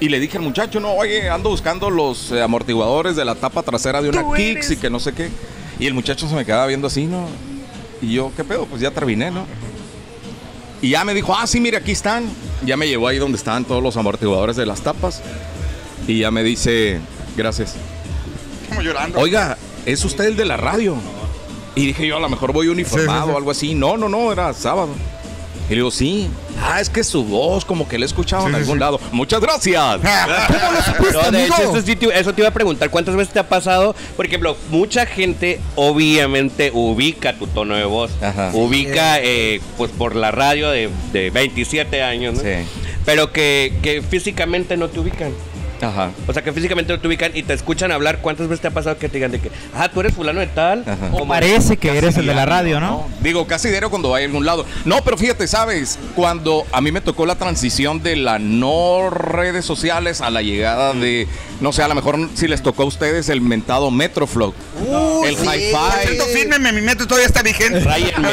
Y le dije al muchacho, no, oye, ando buscando los eh, amortiguadores de la tapa trasera de una Kicks y que no sé qué. Y el muchacho se me quedaba viendo así, ¿no? Y yo, ¿qué pedo? Pues ya terminé, ¿no? Y ya me dijo, ah, sí, mire, aquí están. Ya me llevó ahí donde estaban todos los amortiguadores de las tapas. Y ya me dice, gracias. Como llorando. Oiga, ¿es usted el de la radio? Y dije yo, a lo mejor voy uniformado Sí, sí, sí. o algo así. No, no, no, era sábado. Y le digo, sí. Ah, es que su voz como que la he escuchado en Sí, sí, algún sí. lado. Muchas gracias. <laughs> ¿Cómo lo supiste, No, de hecho, amigo? eso, sí te, eso te iba a preguntar, ¿cuántas veces te ha pasado? Por ejemplo, mucha gente obviamente ubica tu tono de voz, Ajá. ubica eh, pues por la radio de, de 27 años, ¿no? Sí. pero que, que físicamente no te ubican. Ajá. O sea, que físicamente no te ubican y te escuchan hablar. ¿Cuántas veces te ha pasado que te digan de que, ah, tú eres fulano de tal? Ajá. O parece que eres el de la radio, ¿no? Digo, casi diario cuando vaya a algún lado. No, pero fíjate, ¿sabes? Cuando a mí me tocó la transición de la no redes sociales a la llegada de, no sé, a lo mejor si les tocó a ustedes el mentado Metroflog. Uh, el sí. hi-fi. Fírmeme, mi metro todavía está vigente. Ráyenme.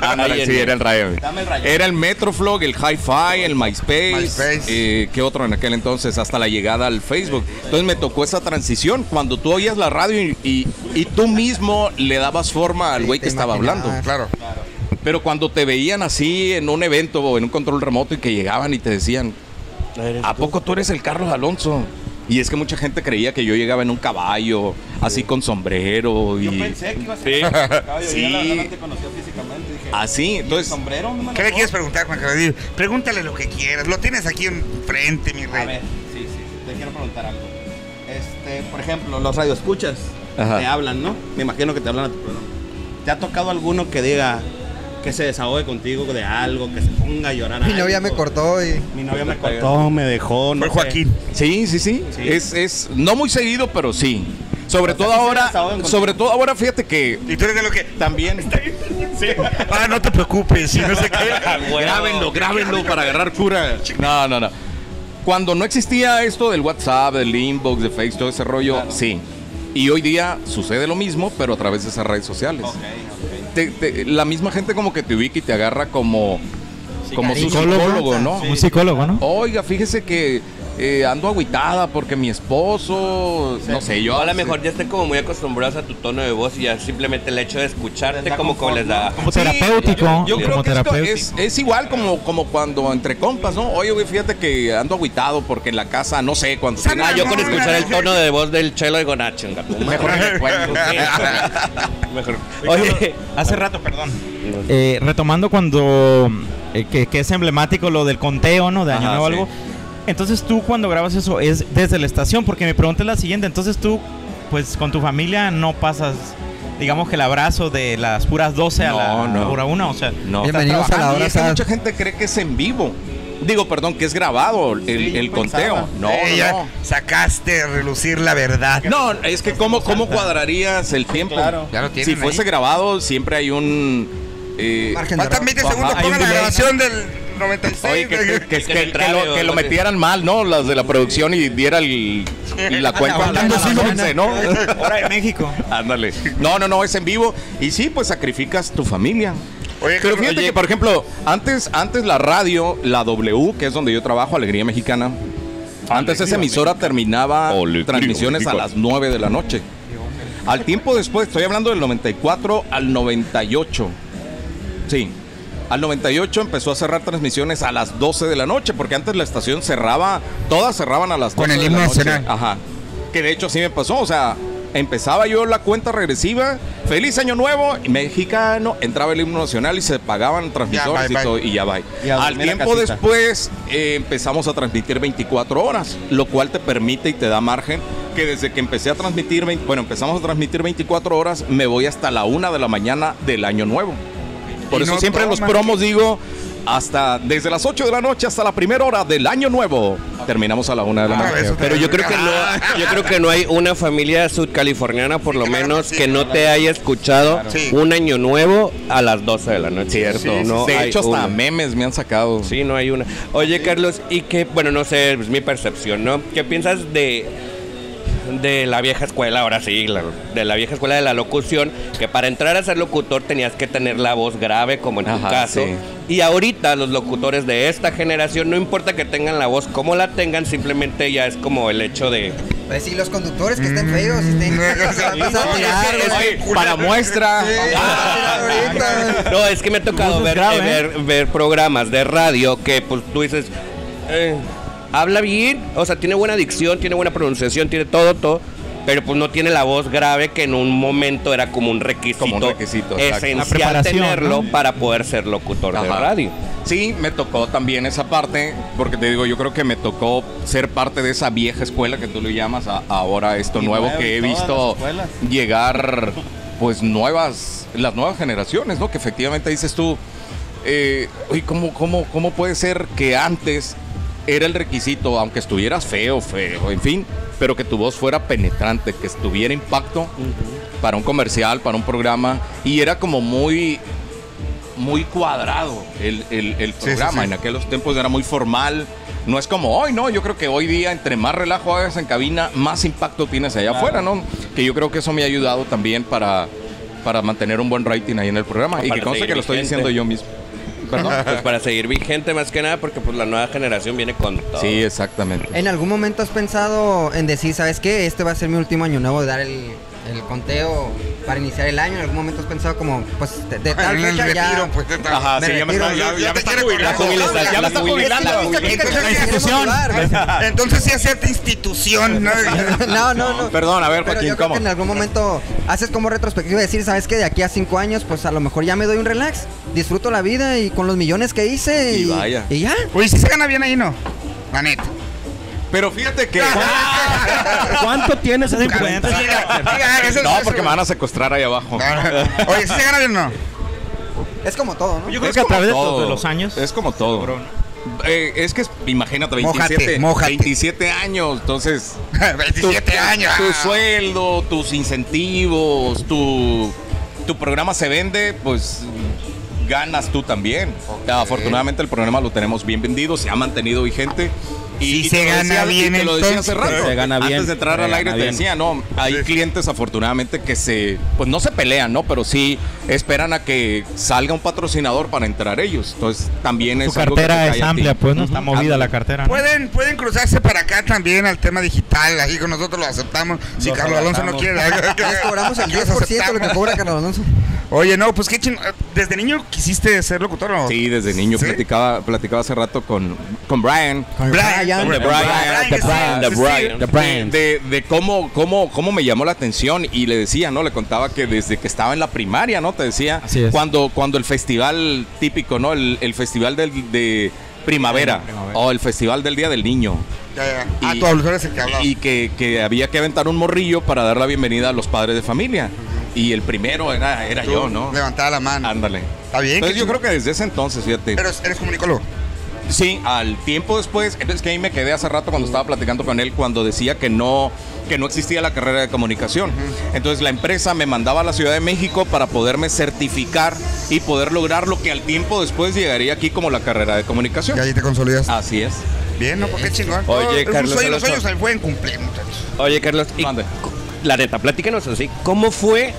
Ándale, Ráyenme. sí, era el Rayo. Dame el rayo. Era el Metroflog, el Hi-Fi, el MySpace. MySpace. eh, ¿Qué otro en aquel entonces? Hasta la llegada al Facebook. Entonces me tocó esa transición cuando tú oías la radio y, y- y tú mismo le dabas forma al güey que estaba hablando. Claro. Pero cuando te veían así en un evento o en un control remoto y que llegaban y te decían, ¿a poco tú eres el Carlos Alonso? Y es que mucha gente creía que yo llegaba en un caballo, así con sombrero y Yo pensé que iba a ser Sí. caballo. Sí. Yo la verdad no te conocía físicamente. Dije, así. ¿y el Entonces, sombrero? No me ¿Qué le quieres preguntar, Juan? Dile, Pregúntale lo que quieras. Lo tienes aquí enfrente, mi A rey. ver, sí, sí, te quiero preguntar algo. Este, por ejemplo, los radioescuchas Ajá. te hablan, ¿no? Me imagino que te hablan a tu programa. ¿Te ha tocado alguno que diga, que se desahogue contigo de algo, que se ponga a llorar. Mi novia me algo. cortó y. Mi novia me cortó, me dejó. No Fue sé. Joaquín. Sí, sí, sí. Sí. Es, es no muy seguido, pero sí. Sobre O sea, todo sí se ahora, sobre todo ahora, fíjate que Y tú eres de lo que. también. Ah, no te preocupes, y no sé qué. <laughs> grábenlo, grábenlo para agarrar cura. No, no, no. Cuando no existía esto del WhatsApp, del inbox, de Facebook, todo ese rollo, sí. Y hoy día sucede lo mismo, pero a través de esas redes sociales. Te- te- la misma gente como que te ubica y te agarra como, como su Psicólogo. psicólogo, ¿no? Un psicólogo, ¿no? Oiga, fíjese que eh, ando agüitada porque mi esposo, no sé, yo a lo mejor ya estén como muy acostumbrados a tu tono de voz y ya simplemente el hecho de escucharte como como les da. Como Sí, terapéutico. Yo, yo creo como que esto terapéutico. es, es igual como, como cuando entre compas, ¿no? Oye, güey, fíjate que ando agüitado porque en la casa, no sé, cuando... Ah, yo con escuchar el no, tono de voz del chelo de Gonacho, Mejor que me cuento. <laughs> Mejor. Oye, Oye, hace rato, perdón. Eh, retomando cuando eh, que, que es emblemático lo del conteo, ¿no? De año Ajá, nuevo sí. algo. Entonces tú cuando grabas eso es desde la estación, porque mi pregunta es la siguiente. Entonces tú, pues con tu familia no pasas, digamos que el abrazo de las puras 12 a la No, hora 1, o sea, No. Bienvenidos a la trabajando. hora Y es que sad. mucha gente cree que es en vivo. Digo, perdón, que es grabado el, el conteo. No, Eh, no, sacaste a relucir la verdad. No, es que cómo, cómo cuadrarías el tiempo. claro. Ya lo Si fuese ahí. grabado, siempre hay un... eh, Margen de Faltan error. 20 segundos, pongan la grabación del 96. Oye, que, que- que- Que trabe lo, lo metieran mal, ¿no? Las de la producción y diera el, y la <laughs> cuenta Contando a las cinco. 11, ¿no? <laughs> hora de México. Ándale. No, no, no, es en vivo. Y sí, pues sacrificas tu familia. Oye, Pero fíjate que, por ejemplo, antes, antes la radio, la W, que es donde yo trabajo, Alegría Mexicana, antes esa emisora terminaba Alegría transmisiones a las 9 de la noche. Al tiempo después, estoy hablando del 94 al 98. Sí. Al 98 empezó a cerrar transmisiones a las 12 de la noche, porque antes la estación cerraba, todas cerraban a las 12 Con el de himno la noche. nacional. Ajá. Que de hecho así me pasó, o sea, empezaba yo la cuenta regresiva, feliz año nuevo, mexicano, entraba el himno nacional y se pagaban transmisores bye, y bye. todo, y ya va. Al tiempo después eh, empezamos a transmitir 24 horas, lo cual te permite y te da margen que desde que empecé a transmitir, 20 bueno, empezamos a transmitir 24 horas, me voy hasta la una de la mañana del año nuevo. Por Y eso no siempre en los promos digo, hasta desde las 8 de la noche hasta la primera hora del año nuevo. Terminamos a la una de la mañana. otra Pero yo creo que no, <laughs> yo creo que no hay una familia sudcaliforniana por lo claro que menos sí, que no claro. te haya escuchado Sí. un año nuevo a las 12 de la noche. Cierto. No de hay hecho, hasta una. memes me han sacado. Sí, no hay una. Oye, Carlos, y que, bueno, no sé, es mi percepción, ¿no? ¿Qué piensas de, de la vieja escuela, ahora sí, la- de la vieja escuela de la locución, que para entrar a ser locutor tenías que tener la voz grave, como en tu Ajá, caso? sí. Y ahorita los locutores de esta generación, no importa que tengan la voz como la tengan, simplemente ya es como el hecho de... Pues sí, los conductores que estén feos, estén. <laughs> <laughs> se van a pasar a tirar, es güey. que- Para muestra. Sí, se van a tirar ahorita. <laughs> No, es que me ha tocado ver, grave, eh, ver, ver programas de radio que pues tú dices, eh, habla bien, o sea, tiene buena dicción, tiene buena pronunciación, tiene todo, todo, pero pues no tiene la voz grave que en un momento era como un requisito, Como un requisito, esencial tenerlo ¿no? para poder ser locutor de Ajá. radio. Sí, me tocó también esa parte, porque te digo, yo creo que me tocó ser parte de esa vieja escuela que tú le llamas a ahora esto Y nuevo nuevo, que he visto llegar, pues nuevas, las nuevas generaciones, ¿no? Que efectivamente dices tú, eh, oye, ¿cómo, cómo, ¿cómo puede ser que antes era el requisito, aunque estuvieras feo, feo, en fin, pero que tu voz fuera penetrante, que tuviera impacto para un comercial, para un programa, y era como muy muy cuadrado el, el- el sí, programa. sí. En aquellos tiempos era muy formal. No es como hoy, ¿no? Yo creo que hoy día, entre más relajo hagas en cabina, más impacto tienes allá afuera, ¿no? Que yo creo que eso me ha ayudado también para, para mantener un buen rating ahí en el programa. y que conste que lo estoy diciendo yo mismo. ¿Perdón? <laughs> Pues para seguir vigente más que nada, porque pues la nueva generación viene con todo. sí, exactamente. ¿En algún momento has pensado en decir, ¿sabes qué? Este va a ser mi último año nuevo de dar el, el conteo para iniciar el año. ¿En algún momento has pensado como, pues, de, de tal En el fecha ya... retiro, pues, de tal- Ajá, me sí, ya me está, ya, ya me está jubilando. Ya me está la jubilando. Es Entonces, la sí, institución. Entonces sí hacerte institución, ¿no? No, no, no. Perdón, a ver, Joaquín, yo creo ¿cómo? que en algún momento haces como retrospectiva y decir, ¿sabes qué? De aquí a cinco años, pues a lo mejor ya me doy un relax. Disfruto la vida y con los millones que hice. Y Y, vaya. Y ya. Oye, si se gana bien ahí, ¿no? La. Pero fíjate que... <laughs> ¿Cuánto tienes en cuenta? No, porque me van a secuestrar ahí abajo. Oye, si se gana bien, ¿no? Es como todo, ¿no? Yo creo Es que a través de, todo. de los años. Es como todo. Eh, es que es- imagínate, Mójate, 27, mójate. 27 años, entonces <laughs> 27 tu, años. Tu sueldo, tus incentivos, tu, tu programa se vende, pues ganas tú también. Afortunadamente el programa lo tenemos bien vendido, se ha mantenido vigente. Si y se gana decía- bien, y te lo decía hace entonces. rato. Se gana bien, Antes de entrar al aire te bien. decía, no, hay clientes afortunadamente que se, pues no se pelean, ¿no? Pero sí esperan a que salga un patrocinador para entrar ellos. Entonces también es Su algo que cartera es amplia, pues no está movida la cartera. ¿no? Pueden, pueden cruzarse para acá también al tema digital, ahí con nosotros lo aceptamos. Si Los Carlos Alonso no quiere, <laughs> cobramos el aquí <laughs> los 10% de lo que cobra Carlos Alonso. Oye, no, pues qué ching... ¿Desde niño quisiste ser locutor o? Sí, desde niño ¿Sí? platicaba, platicaba hace rato con, con Brian. Brian, Brian. The Brian, Brian, sí, The sí. Brian. The Brian. De, de cómo, cómo, cómo me llamó la atención y le decía, ¿no? Le contaba que desde que estaba en la primaria, ¿no? Te decía, Así es. cuando, cuando el festival típico, ¿no? El, el festival del, de primavera, Primavera. o el festival del Día del Niño. Ya, ya. Ah, Y- tu abuelo es el que hablaba. Y que, que había que aventar un morrillo para dar la bienvenida a los padres de familia. Y el primero era, era yo, ¿no? Levantaba la mano. Ándale. Está bien. Entonces yo creo que desde ese entonces, fíjate. Pero eres comunicólogo. Sí, al tiempo después, es que ahí me quedé hace rato cuando estaba platicando con él, cuando decía que no, que no existía la carrera de comunicación. Entonces la empresa me mandaba a la Ciudad de México para poderme certificar y poder lograr lo que al tiempo después llegaría aquí como la carrera de comunicación. Y ahí te consolidas. Así es. Bien, ¿no? Pues qué chingón. Oye, No, es un Carlos los sueños se pueden cumplir, muchachos. Oye, Carlos, y Mande. La neta, platícanos así. ¿Cómo fue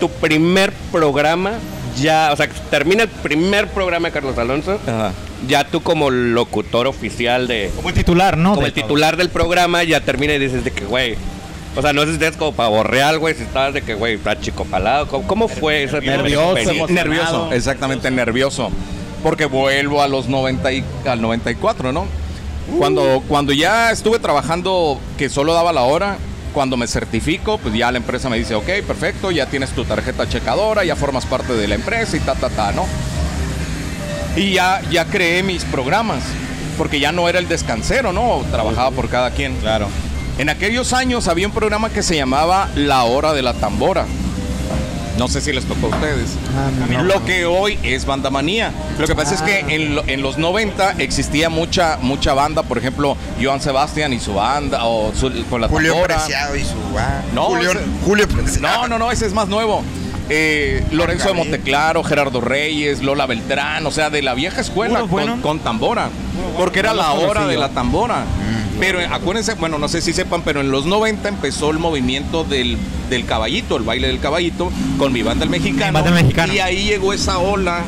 tu primer programa? Ya, o sea, termina el primer programa de Carlos Alonso. Ajá. Ya tú como locutor oficial de... Como el titular, ¿no? como De el todo. titular del programa, ya termina y dices de que, güey... O sea, no sé si estés como pavo real, güey, si estabas de que, güey, está chico palado. ¿Cómo, cómo fue esa Nervioso. Nervioso, exactamente nervioso. Porque vuelvo a los 90 y, al 94, ¿no? Cuando, cuando ya estuve trabajando que solo daba la hora, cuando me certifico, pues ya la empresa me dice, ok, perfecto, ya tienes tu tarjeta checadora, ya formas parte de la empresa y ta, ta, ta, ¿no? Y ya, ya creé mis programas, porque ya no era el descansero, ¿no? Trabajaba por cada quien. Claro. En aquellos años había un programa que se llamaba La Hora de la Tambora. No sé si les tocó a ustedes. Lo que hoy es Banda Manía. Lo que pasa es que en, lo- en los 90 existía mucha mucha banda, por ejemplo, Joan Sebastián y su banda, o su- con la Julio. Preciado y su. ah, No, Julio, ese- Julio Preciado. No, no, no, ese es más nuevo. Eh, Lorenzo de. Monteclaro, Gerardo Reyes, Lola Beltrán, o sea, de la vieja escuela con, bueno. con tambora. Porque era la hora de la tambora. Pero eh, acuérdense, bueno, no sé si sepan, pero en los 90 empezó el movimiento del, del caballito, el baile del caballito, con mi banda el mexicano. Banda Mexicano. Y ahí llegó esa ola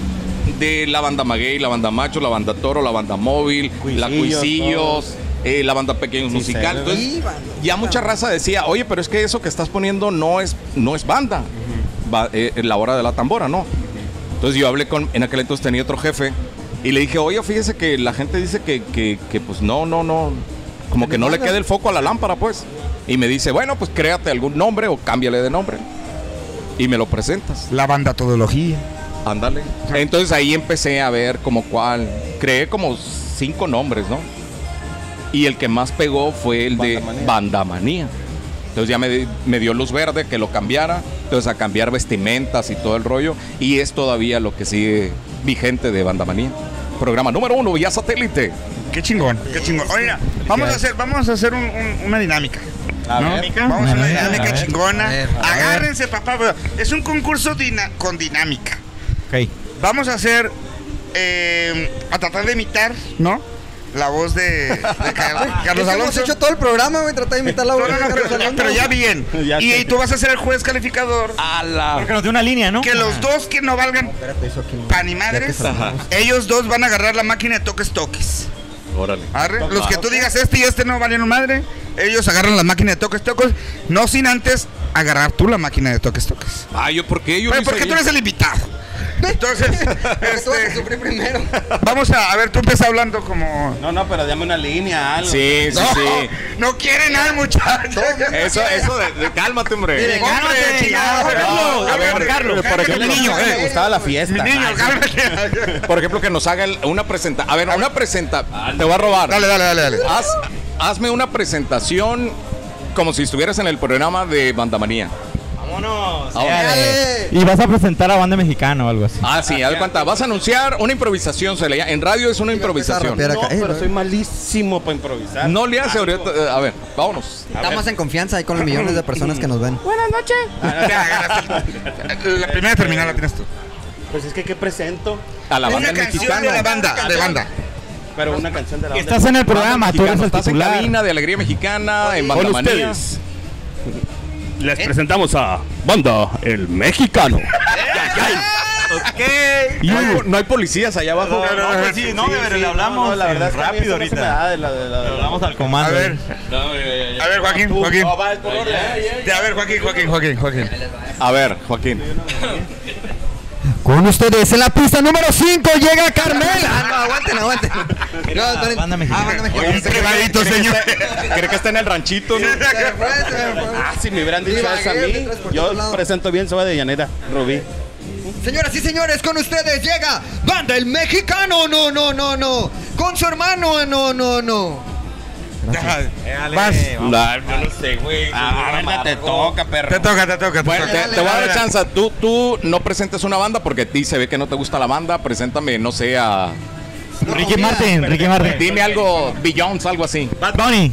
de la banda maguey, la banda macho, la banda toro, la banda móvil, la Cuisillos, eh, la banda pequeños Sí, musical. Entonces, ya mucha raza decía, oye, pero es que eso que estás poniendo no es, no es banda. Va- eh, la hora de la tambora, ¿no? Entonces yo hablé con, en aquel entonces tenía otro jefe y le dije, oye, fíjese que la gente dice que, que, que, pues no, no, no, como que no le quede el foco a la lámpara, pues. Y me dice, bueno, pues créate algún nombre o cámbiale de nombre. Y me lo presentas. La banda Todología. Ándale. Entonces ahí empecé a ver como cuál. Creé como cinco nombres, ¿no? Y el que más pegó fue el de Bandamanía. Bandamanía. Entonces ya me, me dio luz verde que lo cambiara. Entonces a cambiar vestimentas y todo el rollo. Y es todavía lo que sigue vigente de Bandamanía. Programa número uno, vía satélite. Qué chingón, qué chingón. Oiga, vamos a hacer, vamos a hacer un- un- una dinámica. A ¿no? ver. Vamos a una ver, dinámica a ver. chingona. A ver, a ver. Agárrense, papá. Es un concurso dina- con dinámica. Ok. Vamos a hacer, eh, a tratar de imitar, ¿no? La voz de, de Car- <laughs> Carlos Eso Hemos Alonso. hecho todo el programa, güey, tratar de imitar la No, voz no, de no, Carlos pero, Alonso. pero ya bien. <laughs> Ya y, tú vas a ser el juez calificador. Porque nos dio una línea, ¿no? Que los dos que no valgan Espérate, eso aquí no. pan y madres, ellos dos van a agarrar la máquina de toques toques. Órale. Arre, Los que tú digas este y este no valieron madre, ellos agarran la máquina de toques toques, no sin antes agarrar tú la máquina de toques toques. Ah, yo, ¿por qué? Yo Pero porque tú eres el invitado. Entonces, <laughs> Tú vas a este, sufrir primero. vamos a, a ver, tú empieza hablando como... No, no, pero dame una línea, algo. Sí, sí, No, sí. no quiere nada, muchachos. Eso, eso de, de- cálmate, hombre. Mire, Hombre, cálmate, chingado, ya, no, a ver, hombre, Carlos, cálmate, por ejemplo, niño, Me eh. gustaba la fiesta. Niño, cálmate. Por ejemplo, que nos haga el- una presentación. A ver, una presenta. Te voy a robar. Dale, dale, dale, dale. Haz, hazme una presentación como si estuvieras en el programa de Bandamanía. Vámonos. Dale. Y vas a presentar a banda mexicana o algo así. Ah, sí, haz cuenta. Vas a anunciar una improvisación, se le llama. En radio es una improvisación. Eh, pero no. soy malísimo para improvisar. No le hace ahorita. eh, A ver, vámonos. Estamos en confianza ahí con los millones de personas que nos ven. La primera terminal la tienes tú. Pues es que, ¿qué presento? A la banda Una canción mexicana. de la banda, de banda. Pero una canción de la banda. Estás en el programa, tú eres el Estás en cabina de Alegría Mexicana, en Con Bandamanía. ustedes. Les presentamos a Banda El Mexicano. Y no, hay, no hay policías allá abajo. No, pues sí, no, pero le hablamos no, la verdad es que a rápido no ahorita. da de la- de la- de la- Hablamos al A comando. ver, a ver, Joaquín, Joaquín. No, a ver, Joaquín, Joaquín, Joaquín, Joaquín. A ver, Joaquín. <laughs> Con ustedes en la pista número 5 llega Carmela. Ah, no, aguanten, aguanten. <laughs> No, esperen. Banda mexicana. Ah, banda mexicana. Este quebradito, señor. ¿Cree que está en el ranchito? no? Ah, si me hubieran dicho eso a mí, yo presento bien Soba de Llanera, Rubí. Señoras y señores, con ustedes llega Banda el Mexicano, no, no, no, no. Con su hermano, no, no, no. Vas. No, yo no sé, güey. Ah, te toca, perro. Te toca, te toca. te Bueno, toca. te, te voy a dar chance. Tú, tú no presentes una banda porque a ti se ve que no te gusta la banda. Preséntame, no sé, a... Ricky Martin, Ricky Martin. Dime algo, Beyoncé, algo así. Bad Bunny.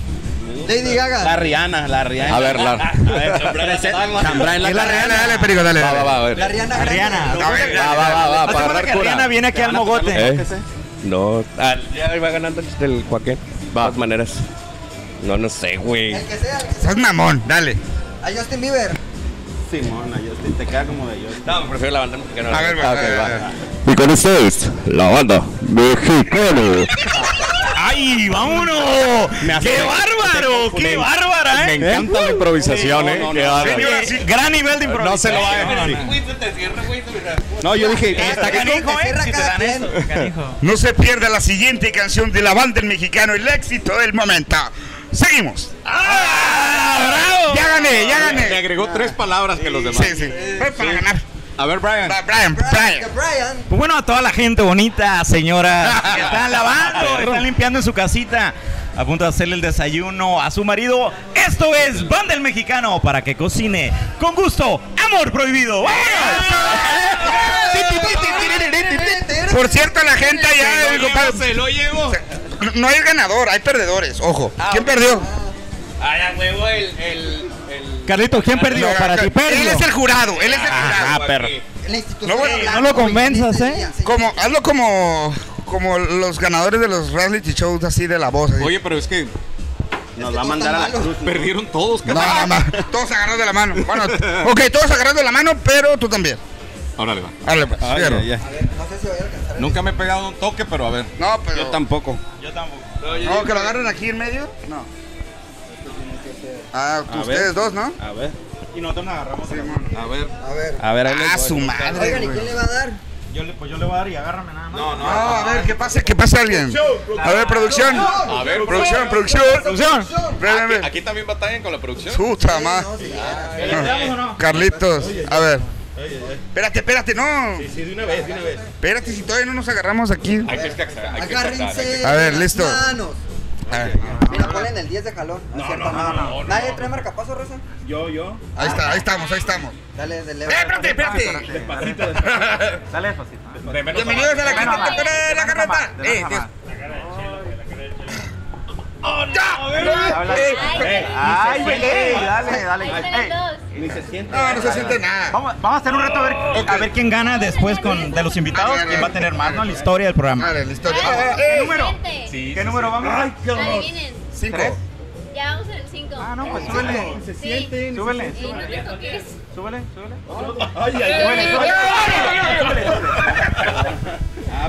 Lady La Gaga. Rihanna, la Rihanna. A ver, la... <laughs> A ver, <laughs> la Dale, cara. dale, perico, dale. Va, va, va, a ver. La Rihanna. grande. Rihanna. Va, va, va, va, para cura. Rihanna viene aquí al mogote. ¿Eh? No, ah, ya iba ganando el Joaquín. De Va. todas maneras. No, no sé, güey. El que sea. el que sea. Estás mamón, dale. A Justin Bieber. Simona, Justin, te queda como de Justin. No, prefiero la banda mexicana. A ver, va, ok, va, va. va. Y con ustedes, la banda mexicana. ¡Ay, vámonos! ¡Qué bárbaro! ¡Qué bárbara, Me eh! encanta la improvisación, ¿eh? Qué. Señora, sí. Gran nivel de improvisación. No se lo va a No, no, me- yo dije, Está canijo, eh. Si te cada dan quien. eso. Canijo. No se pierda la siguiente canción de la banda El Mexicano, el éxito del momento. Seguimos. ¡Ah, Ya gané, ya Le gané. agregó tres palabras que los demás. Sí, sí. Fue para ganar. A ver, Brian. Brian, Brian. Brian. Pues bueno, a toda la gente bonita, señora, que <laughs> están lavando, están limpiando en su casita, a punto de hacerle el desayuno a su marido. Esto es Banda el Mexicano para que cocine con gusto. Amor prohibido. Por cierto, la gente allá. el compadre- Se lo llevo. No hay ganador, hay perdedores. Ojo. ¿Quién perdió? Ay, a huevo, el. el, el... Carlitos, ¿quién perdió? No, Para ti Él es el jurado, él es el Ah, jurado. perro. No, bueno, no lo convenzas, en ¿eh? Como, hazlo como, como los ganadores de los reality shows así de la voz. así. Oye, pero es que nos va a mandar a la cruz. perdieron todos. No, nada más. Todos agarrados de la mano. Bueno, ok, todos agarrados de la mano, pero tú también. Órale, va. Dale, pues. Ay. A ver, no sé si voy a Nunca me he pegado un toque, pero a ver. No, pero. Yo tampoco. Yo tampoco. No, que lo agarren aquí en medio. No. Ah, A ustedes ver. dos, ¿no? A ver. Y nosotros nos agarramos. A ver. A ver. A ver, ahí Ah, voy. su madre. Oigan, ¿y quién le va a dar? Yo le, pues yo le voy a dar y agárrame nada más. No, no. No, a ver, que pase, que pase alguien. A ver, producción. A ver, Producción, producción. Producción. Ven. Aquí también batallan con la producción. Puta madre. No, sí, ya. ¿Le damos o no? Carlitos, a ver. Espérate, espérate, no. Sí, de una vez, de una vez. Espérate, si todavía no nos agarramos aquí. Hay que escaxar, hay que Agárrense. A ver, listo. Manos. A ver, Mira, ponle en el 10 de jalón. No, es cierto, no, no. Nadie trae marcapaso, Rosa. Yo, yo. Ahí está, ahí estamos, ahí estamos. Dale desde el Eh, espérate, espérate. Despacito, despacito. Dale despacito. Bienvenidos a la carreta de la carreta. Eh, Dios. Ay, güey, dale, dale. Ni se siente. No, no se siente nada. Vamos, vamos a hacer un reto a ver, a ver quién gana después con, de los invitados, quién va a tener más, ¿no? La historia del programa. Vale, la historia. Ah, Ah, eh, número? ¿Qué vamos? Ay, qué Adivinen. Cinco. Ya vamos en el 5. Ah, no, pues súbele. Se siente, súbele, no. Súbele, súbele. Ay, ay,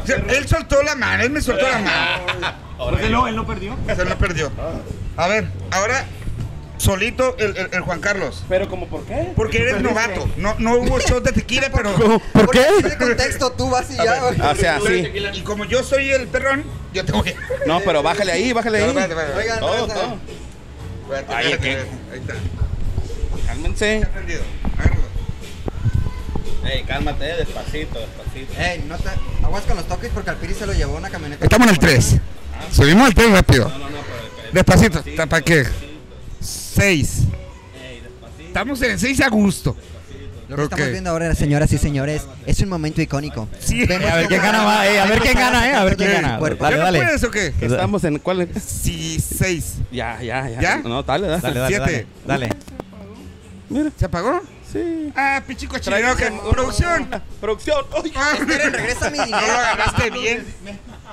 O sea, Él soltó la mano, él me soltó la mano. Porque no, él no perdió. Se lo perdió. A ver, ahora solito el, el- el Juan Carlos. Pero como por qué? Porque eres novato. No, no hubo shot de tequila, pero. ¿Por qué? Ese contexto tú vas y ya, güey. O sea, sí. Y como yo soy el perrón, yo te voy. No, pero bájale ahí, bájale ahí. Oigan, Todo, Rosa. todo. espérate, Ay, espérate, ¿qué? espérate. Ahí está. Cálmense. Ey, cálmate, despacito, despacito. Ey, no te... Aguas con los toques porque al Piri se lo llevó una camioneta. Estamos en el 3. Subimos al 3 rápido. Despacito. ¿Para qué? 6. Estamos en el 6 a gusto. Lo que Ok. estamos viendo ahora, señoras y señores, es un momento icónico. Sí. A ver quién gana más, eh, a ver quién gana, eh, a ver quién del gana. cuerpo. Dale, ¿Ya no dale. puedes o qué? Estamos en cuál? Sí, seis. Ya, ya, ya. ¿Ya? No, dale, dale. Dale, dale, Siete. dale. Dale. ¿Se apagó? Sí. Ah, pichico chileno, que producción. Producción. Ay, Ah, Esperen, regresa mi <laughs> No dinero. lo agarraste bien.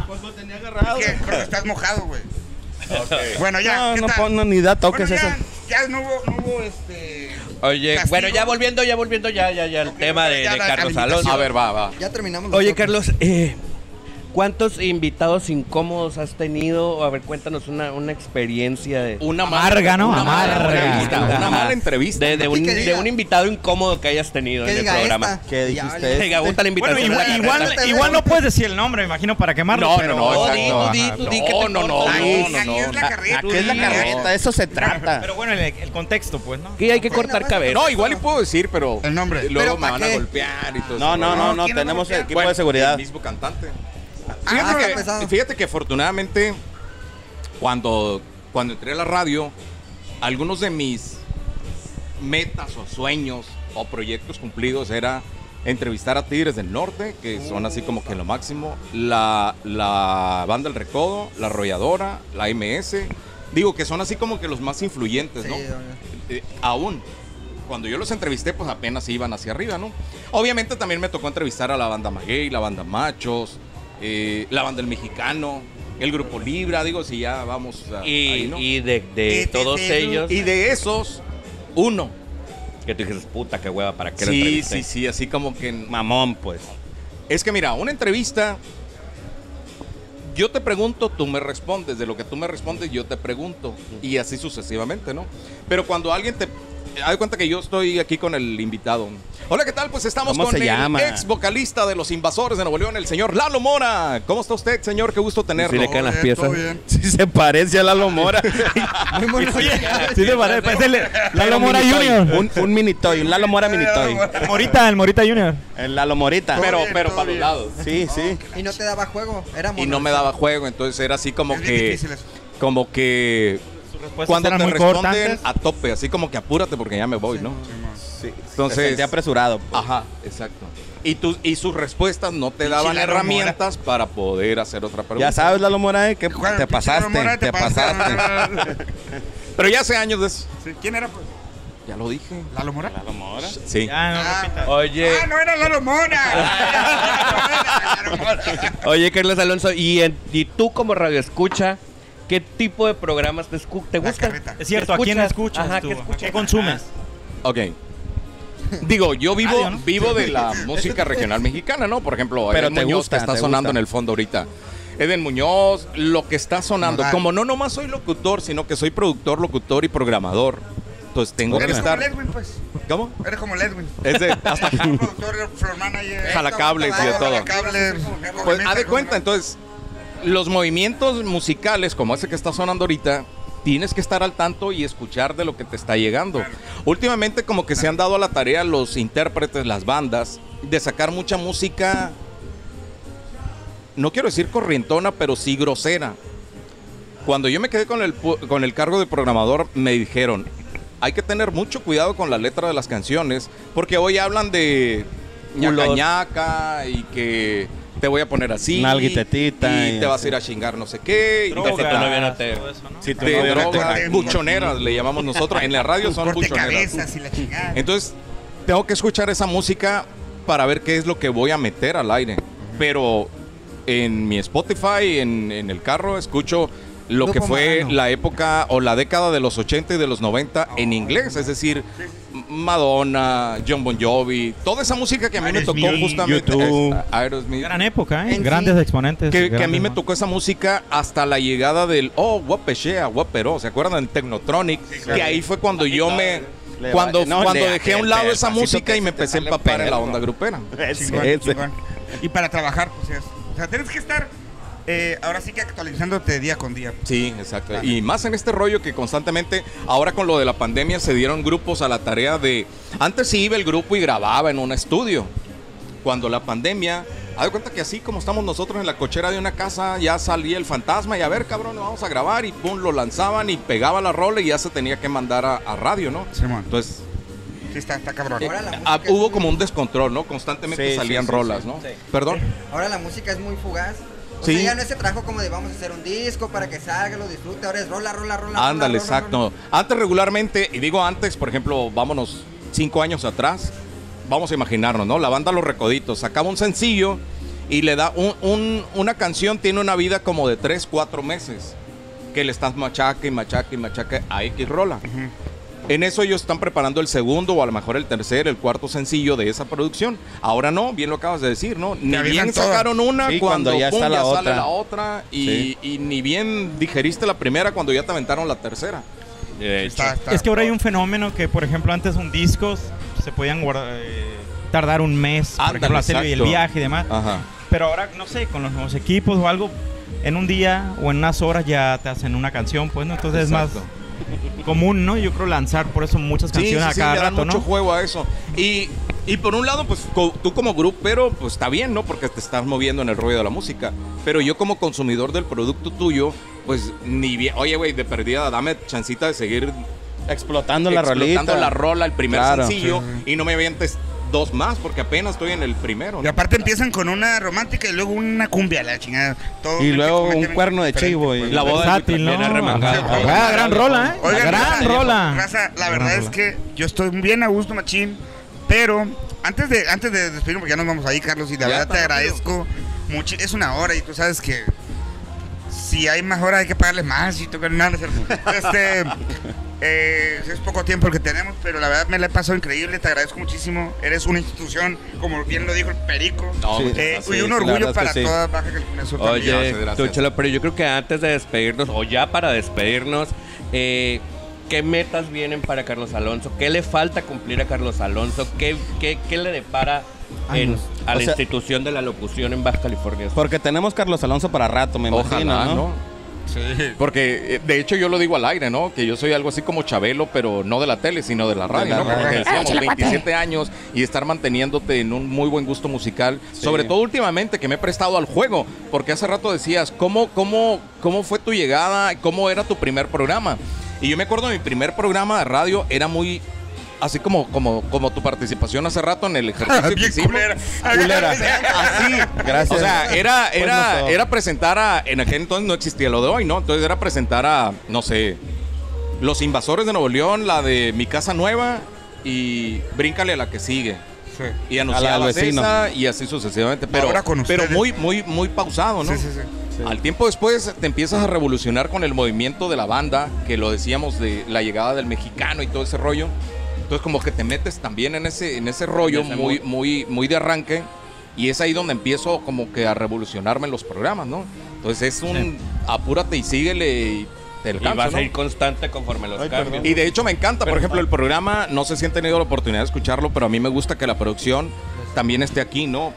pues lo tenía agarrado. ¿Qué? Porque estás mojado, güey. <laughs> Bueno, ya. No, ¿qué no, tal? pon- no, ni da toques Bueno, eso. ya, ya no hubo, no hubo este. Oye, Castigo. bueno, ya volviendo, ya volviendo, ya, ya, ya, el tema de, ya de la Carlos. Alonso. A ver, va, va. Ya terminamos. Oye, toques. Carlos, eh, ¿cuántos invitados incómodos has tenido? A ver, cuéntanos una, una experiencia de, Una Amarga, ¿no? Una mala Amarga. entrevista. Una mala entrevista. de, de un, de un invitado incómodo que hayas tenido en el programa. esta. ¿Qué dijiste? Diga, gusta la Bueno, invitación. igual, la igual, carreta. igual no puedes decir el nombre, me imagino, para quemarlo. No, pero- no, no, No, exacto. di, tú di, no. di que No, te no, no, no, no, no. es la carreta. ¿Qué es la carreta? Eso se trata. Pero bueno, el, el contexto, pues, ¿no? Que hay que cortar cabeza. No, igual y puedo decir, pero. El nombre. Luego me ¿pa' van a golpear y todo No, eso. no, no, no. ¿quién lo Tenemos equipo Bueno, de seguridad. El mismo cantante. Ah, Fíjate, pesado. que, fíjate que afortunadamente, cuando, cuando entré a la radio, algunos de mis metas o sueños o proyectos cumplidos era entrevistar a Tigres del Norte, que son así como que lo máximo, la, la banda El Recodo, la Arrolladora, la MS, digo que son así como que los más influyentes, ¿no? Sí, Eh, aún. Cuando yo los entrevisté, pues apenas iban hacia arriba, ¿no? Obviamente también me tocó entrevistar a la banda Maguey, la banda Machos, eh, la banda El Mexicano, el grupo Libra, digo, si ya vamos a- Y, ahí, ¿no? y de, de Y- todos ellos, Y de esos, uno. que tú dices, puta, qué hueva, ¿para qué lo Sí, entrevisté? sí, sí, así como que... Mamón, pues. Es que mira, una entrevista, yo te pregunto, tú me respondes, de lo que tú me respondes, yo te pregunto, y así sucesivamente, ¿no? Pero cuando alguien te... Haz cuenta que yo estoy aquí con el invitado. Hola, ¿qué tal? Pues estamos ¿Cómo con se el llama? ex vocalista de Los Invasores de Nuevo León, el señor Lalo Mora. ¿Cómo está usted, señor? Qué gusto tenerlo. Sí le caen las piezas. <laughs> Sí se parece a Lalo Mora. <laughs> Muy bueno. Sí, te parece, parece el Lalo Mora. Junior. Un, un mini toy, un Lalo Mora mini toy. El Morita, el Morita Junior. El Lalo Morita. Todo Pero, bien, pero para los bien. lados. Sí, sí. Y no te daba juego. Era Y no me daba juego, entonces era así como Es que... difícil eso. Como que... Respuestas Cuando eran te muy responden cortantes. a tope, así como que apúrate porque ya me voy, ¿no? sí. Entonces- sentía apresurado. pues. Ajá, exacto. Y, tu- y sus respuestas no te daban herramientas para poder hacer otra pregunta. Ya sabes, Lalo Mora, eh, que Bueno, te pinche pasaste, te pasaste. <laughs> Pero ya hace años de eso. Sí, ¿Quién era, pues? Ya lo dije. ¿Lalo Mora? Lalo Mora. Sí. Ya, no Ah. repitas. Oye, Ah, no <laughs> era Lalo Mora. Lalo Mora. oye, Carlos Alonso, ¿y, en- y tú como radio escucha, qué tipo de programas te, escu- te gustan? Es cierto, ¿a quién escuchas Ajá, tú? ¿qué ¿A escuchas? ¿Qué consumes? Ok. Digo, yo vivo, ¿no? vivo de la <laughs> música regional mexicana, ¿no? Por ejemplo, Pero Eden te Muñoz gusta, que está te sonando gusta. en el fondo ahorita. Eden Muñoz, lo que está sonando. Nodal. Como no nomás soy locutor, sino que soy productor, locutor y programador. Entonces tengo que Eres como estar. Ledwin, pues. ¿Cómo? Eres como Ledwin. Es de <laughs> hasta productor, floor manager. jalacables y de todo. Jalacables. Pues haz de cuenta, entonces, los movimientos musicales, como ese que está sonando ahorita, tienes que estar al tanto y escuchar de lo que te está llegando. Últimamente, como que se han dado a la tarea los intérpretes, las bandas, de sacar mucha música, no quiero decir corrientona, pero sí grosera. Cuando yo me quedé con el, con el cargo de programador, me dijeron, hay que tener mucho cuidado con la letra de las canciones, porque hoy hablan de ñaca Culos. ñaca y que te voy a poner así. Nalguitetita Y, y te vas a ir a chingar no sé qué. y Drogas, te- tu novia no te- todo eso, ¿no? Si tu de novio no te- drogas, te- buchoneras le llamamos nosotros. En la radio son buchoneras. cabezas y la chingada. Entonces, tengo que escuchar esa música para ver qué es lo que voy a meter al aire. Pero en mi Spotify, en, en el carro, escucho lo Grupo que fue Marrano. la época o la década de los 80 y de los 90 en inglés. Es decir, Madonna, John Bon Jovi, toda esa música que a mí me tocó Aerosmith, justamente. YouTube. Aerosmith. Gran época, ¿eh? En Grandes sí. exponentes. Que, que a mí grandes, me ¿no? tocó esa música hasta la llegada del oh guapechea, guapero, ¿se acuerdan del Technotronic? Que ahí fue cuando yo me Le cuando, va- no, cuando le- dejé a un lado te- esa música y me empecé a empapar en la onda grupera. <laughs> Chingón, chingón. Y para trabajar, pues es. O sea, tienes que estar eh, ahora sí que actualizándote día con día. Sí, exacto. Y más en este rollo que constantemente, ahora con lo de la pandemia, se dieron grupos a la tarea de. Antes sí iba el grupo y grababa en un estudio. Cuando la pandemia, haz de cuenta que así como estamos nosotros en la cochera de una casa, ya salía el fantasma y a ver, cabrón, vamos a grabar y pum, lo lanzaban y pegaba la rola y ya se tenía que mandar a, a radio, ¿no? Simón. Entonces, Sí, está, está cabrón. Ahora la Ah, hubo como un descontrol, ¿no? Constantemente Sí, salían sí, sí, rolas, sí. ¿no? Sí. Perdón. Ahora la música es muy fugaz. O Sí. sea, ya no es ese trabajo como de vamos a hacer un disco para que salga, lo disfrute. Ahora es rola, rola, rola. Ándale, rola, exacto. rola. Antes regularmente, y digo antes, por ejemplo, vámonos cinco años atrás, vamos a imaginarnos, ¿no? La banda Los Recoditos sacaba un sencillo y le da un, un- una canción, tiene una vida como de tres, cuatro meses, que le estás machaque y machaque y machaque a X rola. En eso ellos están preparando el segundo o a lo mejor el tercer, el cuarto sencillo de esa producción. Ahora no, bien lo acabas de decir, ¿no? Ni bien todo. sacaron una Sí, cuando, cuando ya pum, está la ya sale otra. la otra y, Sí. y ni bien digeriste la primera cuando ya te aventaron la tercera. Está, está. Es que ahora hay un fenómeno que, por ejemplo, antes un disco se podían guardar, eh, tardar un mes, por Ándale, ejemplo, hacerlo y el viaje y demás. Ajá. Pero ahora, no sé, con los nuevos equipos o algo, en un día o en unas horas ya te hacen una canción, pues, ¿no? Entonces es más común, ¿no? Yo creo lanzar por eso muchas Sí, canciones sí, a sí, cada rato, mucho ¿no? juego a eso. Y, y por un lado, pues co- tú como grupero, pues está bien, ¿no? Porque te estás moviendo en el rollo de la música. Pero yo como consumidor del producto tuyo, pues ni bien, oye, güey, de perdida, dame chancita de seguir Explotando la explotando rolita. la rola, el primer Claro. sencillo, y no me avientes dos más, porque apenas estoy en el primero. Y aparte empiezan con una romántica y luego una cumbia, la chingada. Todo Y luego un cuerno de chivo. pues. Y La boda Versátil, ¿no? Ajá. Ah, gran rola, ¿eh? Oigan, gran raza, rola. raza, la verdad Gran es que yo estoy bien a gusto, machín. Pero antes de antes de despedirnos, porque ya nos vamos ahí, Carlos, y la Ya verdad te agradezco mucho. Es una hora y tú sabes que si hay más horas hay que pagarle más y tocar nada. <laughs> Este, eh, es poco tiempo el que tenemos, pero la verdad me la he pasado increíble. Te agradezco muchísimo. Eres una institución, como bien lo dijo el Perico. No, Eh, gracias. y un orgullo para sí. toda Baja California Sur. Oye, Gracias, gracias. tú, Chelo, pero yo creo que antes de despedirnos, o ya para despedirnos, eh, ¿qué metas vienen para Carlos Alonso? ¿Qué le falta cumplir a Carlos Alonso? ¿Qué, qué, qué le depara en- a la sea- institución de la locución en Baja California? Porque tenemos Carlos Alonso para rato, me imagino, Ojalá, ¿no? ¿no? Porque eh, de hecho yo lo digo al aire, ¿no? Que yo soy algo así como Chabelo, pero no de la tele, sino de la radio, la ¿no? Como radio. que decíamos, 27 años y estar manteniéndote en un muy buen gusto musical. Sí. Sobre todo últimamente que me he prestado al juego, porque hace rato decías, ¿cómo, cómo, cómo fue tu llegada? ¿Cómo era tu primer programa? Y yo me acuerdo de mi primer programa de radio, era muy... Así como, como, como tu participación hace rato en el <laughs> ejercicio que hicimos. culera. Culera. <laughs> Así. Gracias. O sea, era, Pues era, era presentar a. En aquel entonces no existía lo de hoy, ¿no? Entonces era presentar a, no sé, Los Invasores de Nuevo León, la de Mi Casa Nueva y Bríncale a la que sigue. Sí. Y anunciabas esa y así sucesivamente. Pero, Ahora con pero muy, muy, muy pausado, ¿no? Sí, sí, sí. Al tiempo después te empiezas a revolucionar con el movimiento de la banda, que lo decíamos de la llegada del mexicano y todo ese rollo. Entonces como que te metes también en ese, en ese rollo ese muy, muy, muy de arranque. Y es ahí donde empiezo como que a revolucionarme en los programas, ¿no? Entonces es un apúrate y síguele y te y alcanzo, vas ¿no? a ir constante conforme los Ay, cambios. Y de hecho me encanta, por ejemplo, el programa, no sé si han tenido la oportunidad de escucharlo, pero a mí me gusta que la producción también esté aquí, ¿no?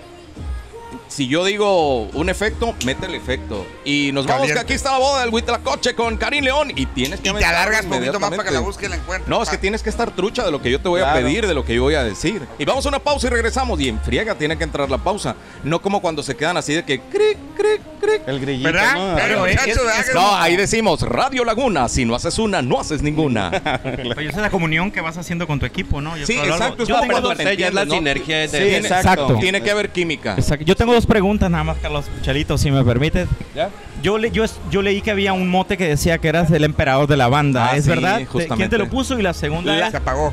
Si yo digo un efecto, mete el efecto. Y nos vamos, que Caliente. aquí está la boda del Huitlacoche con Karim León. Y tienes que Y te alargas poquito más para que la inmediatamente. busque y la encuentre. No, es que tienes que estar trucha de lo que yo te voy a Claro. pedir, de lo que yo voy a decir. Y vamos a una pausa y regresamos. Y en friega tiene que entrar la pausa. No como cuando se quedan así de que cric, cric, cric. El grillito, ¿Verdad? ¿no? Pero, es- muchacho, es- ¿verdad es- que No, ahí decimos Radio Laguna. Si no haces una, no haces ninguna. <laughs> Pero es la comunión que vas haciendo con tu equipo, ¿no? Yo Sí, exacto, es Yo como tengo cuando dos- es la sinergia de... Sí, exacto. Tiene que haber química. Exacto. Yo tengo dos preguntas nada más, Carlos Chalito, si me permites. ¿Ya? Yo, le, yo, yo leí que había un mote que decía que eras el emperador de la banda. Ah, ¿Es sí, verdad? ¿Te- ¿Quién justamente. te lo puso? Y la segunda Se es, apagó.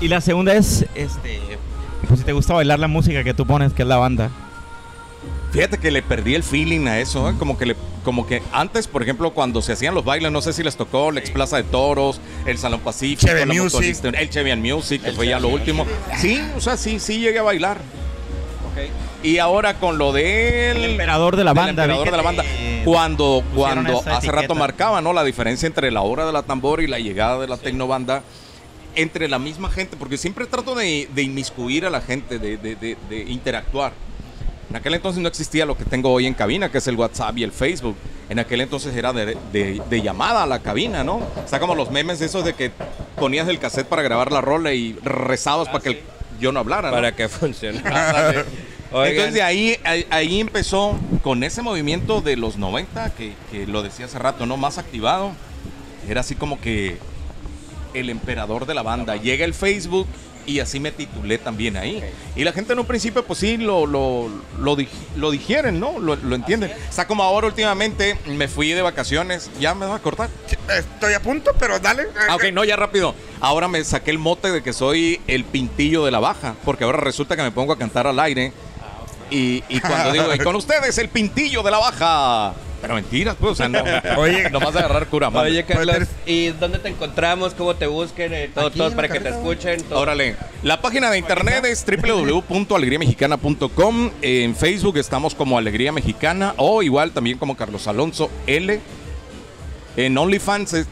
y la segunda es este pues si te gusta bailar la música que tú pones, que es la banda. Fíjate que le perdí el feeling a eso, ¿eh? como que le, como que antes, por ejemplo, cuando se hacían los bailes, no sé si les tocó la Ex Plaza de Toros, el Salón Pacífico, Chevy la Music. El Chevian Music, que fue ya lo último. Sí, o sea, sí, sí llegué a bailar. Y ahora con lo del El emperador de la banda. emperador de la banda. Cuando, cuando hace etiqueta. rato marcaba, ¿no? La diferencia entre la hora de la tambor y la llegada de la tecnobanda. Entre la misma gente, porque siempre trato de, de inmiscuir a la gente, de, de- de- de interactuar. En aquel entonces no existía lo que tengo hoy en cabina, que es el WhatsApp y el Facebook. En aquel entonces era de, de- de llamada a la cabina, ¿no? Está como los memes esos de que ponías el cassette para grabar la rola y rezabas para que el- yo no hablara, ¿no? Para que funcione. <laughs> Entonces ahí, ahí, ahí empezó con ese movimiento de los 90, que, que lo decía hace rato, ¿no? Más activado. Era así como que el emperador de la banda. Llega el Facebook y así me titulé también ahí. Y la gente en un principio, pues sí, lo, lo, lo, dig- lo digieren, ¿no? Lo, lo entienden. Está como ahora últimamente, me fui de vacaciones. ¿Ya me va a cortar? Estoy a punto, pero dale. Ah, ok, no, ya rápido. Ahora me saqué el mote de que soy el pintillo de la baja, porque ahora resulta que me pongo a cantar al aire. Y, y cuando digo, y con ustedes el pintillo de la baja. Pero mentiras, pues, o sea, no. Oye. <laughs> agarrar cura, madre. Oye, Carlos, ¿y dónde te encontramos? ¿Cómo te busquen? Eh, todo- todos para que te escuchen. todo. Órale, la página de internet es www.alegriamexicana.com. En Facebook estamos como Alegría Mexicana o igual también como Carlos Alonso L. En OnlyFans. es-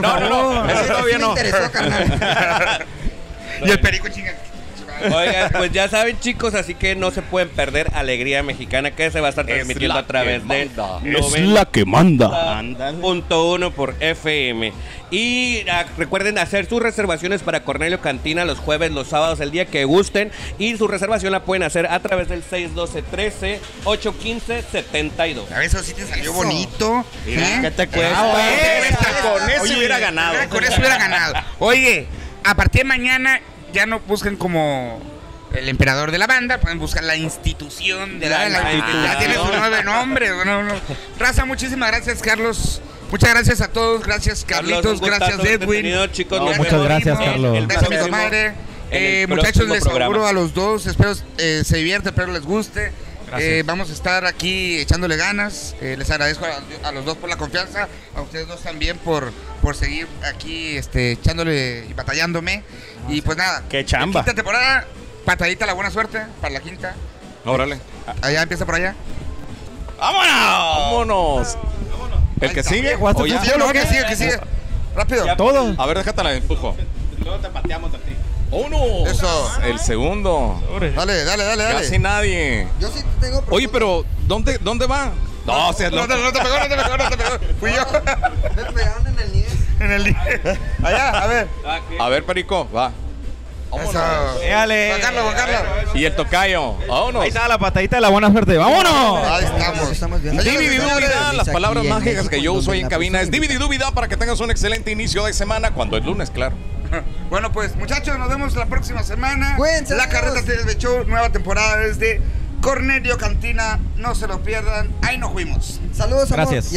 No, no, no, ese todavía me no. interesó, carnal. Y el perico chinga. Oigan, pues ya saben, chicos, así que no se pueden perder Alegría Mexicana, que se va a estar Es transmitiendo la a través de manda. 90. que manda. Punto uno por FM. Y ah, recuerden hacer sus reservaciones para Cornelio Cantina los jueves, los sábados, el día que gusten. Y su reservación la pueden hacer a través del 612-13-815-72. A ver, eso sí te salió bonito. ¿eh? ¿Qué te cuesta? Ah, Con bueno. ese Oye, hubiera ganado. eh, Con eso hubiera ganado. Oye, a partir de mañana ya no busquen como el emperador de la banda, pueden buscar la institución de la, La la- institución. Ya tiene su nueve nombre. bueno, no. Raza, muchísimas gracias, Carlos. Muchas gracias a todos. Gracias, Carlitos. gracias, Edwin. chicos. No, muchas vemos gracias, Carlos. el Beso a mi comadre. Eh, el muchachos, les programa. auguro a los dos. Espero eh, se diviertan, espero les guste. Eh, vamos a estar aquí echándole ganas. Eh, les agradezco a, a los dos por la confianza, a ustedes dos también por, por seguir aquí este, echándole y batallándome. Y pues nada, Qué chamba. Quinta temporada, patadita la buena suerte para la quinta. Órale. Allá empieza por allá. Vámonos. El Ahí que sigue. ¿Jugaste o ya? Sí, no, que sigue, que sigue. Rápido. Todo. A ver, déjate la empujo. Luego te pateamos a ti. Uno. Eso. El segundo. Dale, dale, dale, dale. Casi nadie. Yo sí tengo Oye, pero ¿dónde, dónde va? No, o sea, No, no, te pegó, no te pegó, no te pegó. Fui yo. Me pegaron en el nivel. en el Allá, a ver. A ver, Perico, va. Eso. Éale. Juan Carlos, Juan Carlos. Y el tocayo. Vámonos. Ahí está la patadita de la buena suerte. ¡Vámonos! Ahí estamos. estamos las palabras mágicas que yo uso hoy en cabina es dubida para que tengas un excelente inicio de semana cuando es lunes, claro. <laughs> Bueno, pues muchachos, nos vemos la próxima semana. Cuídense, La carreta TV Show, nueva temporada desde Cornelio Cantina. No se lo pierdan. Ahí nos fuimos. Saludos, amor. Gracias. Y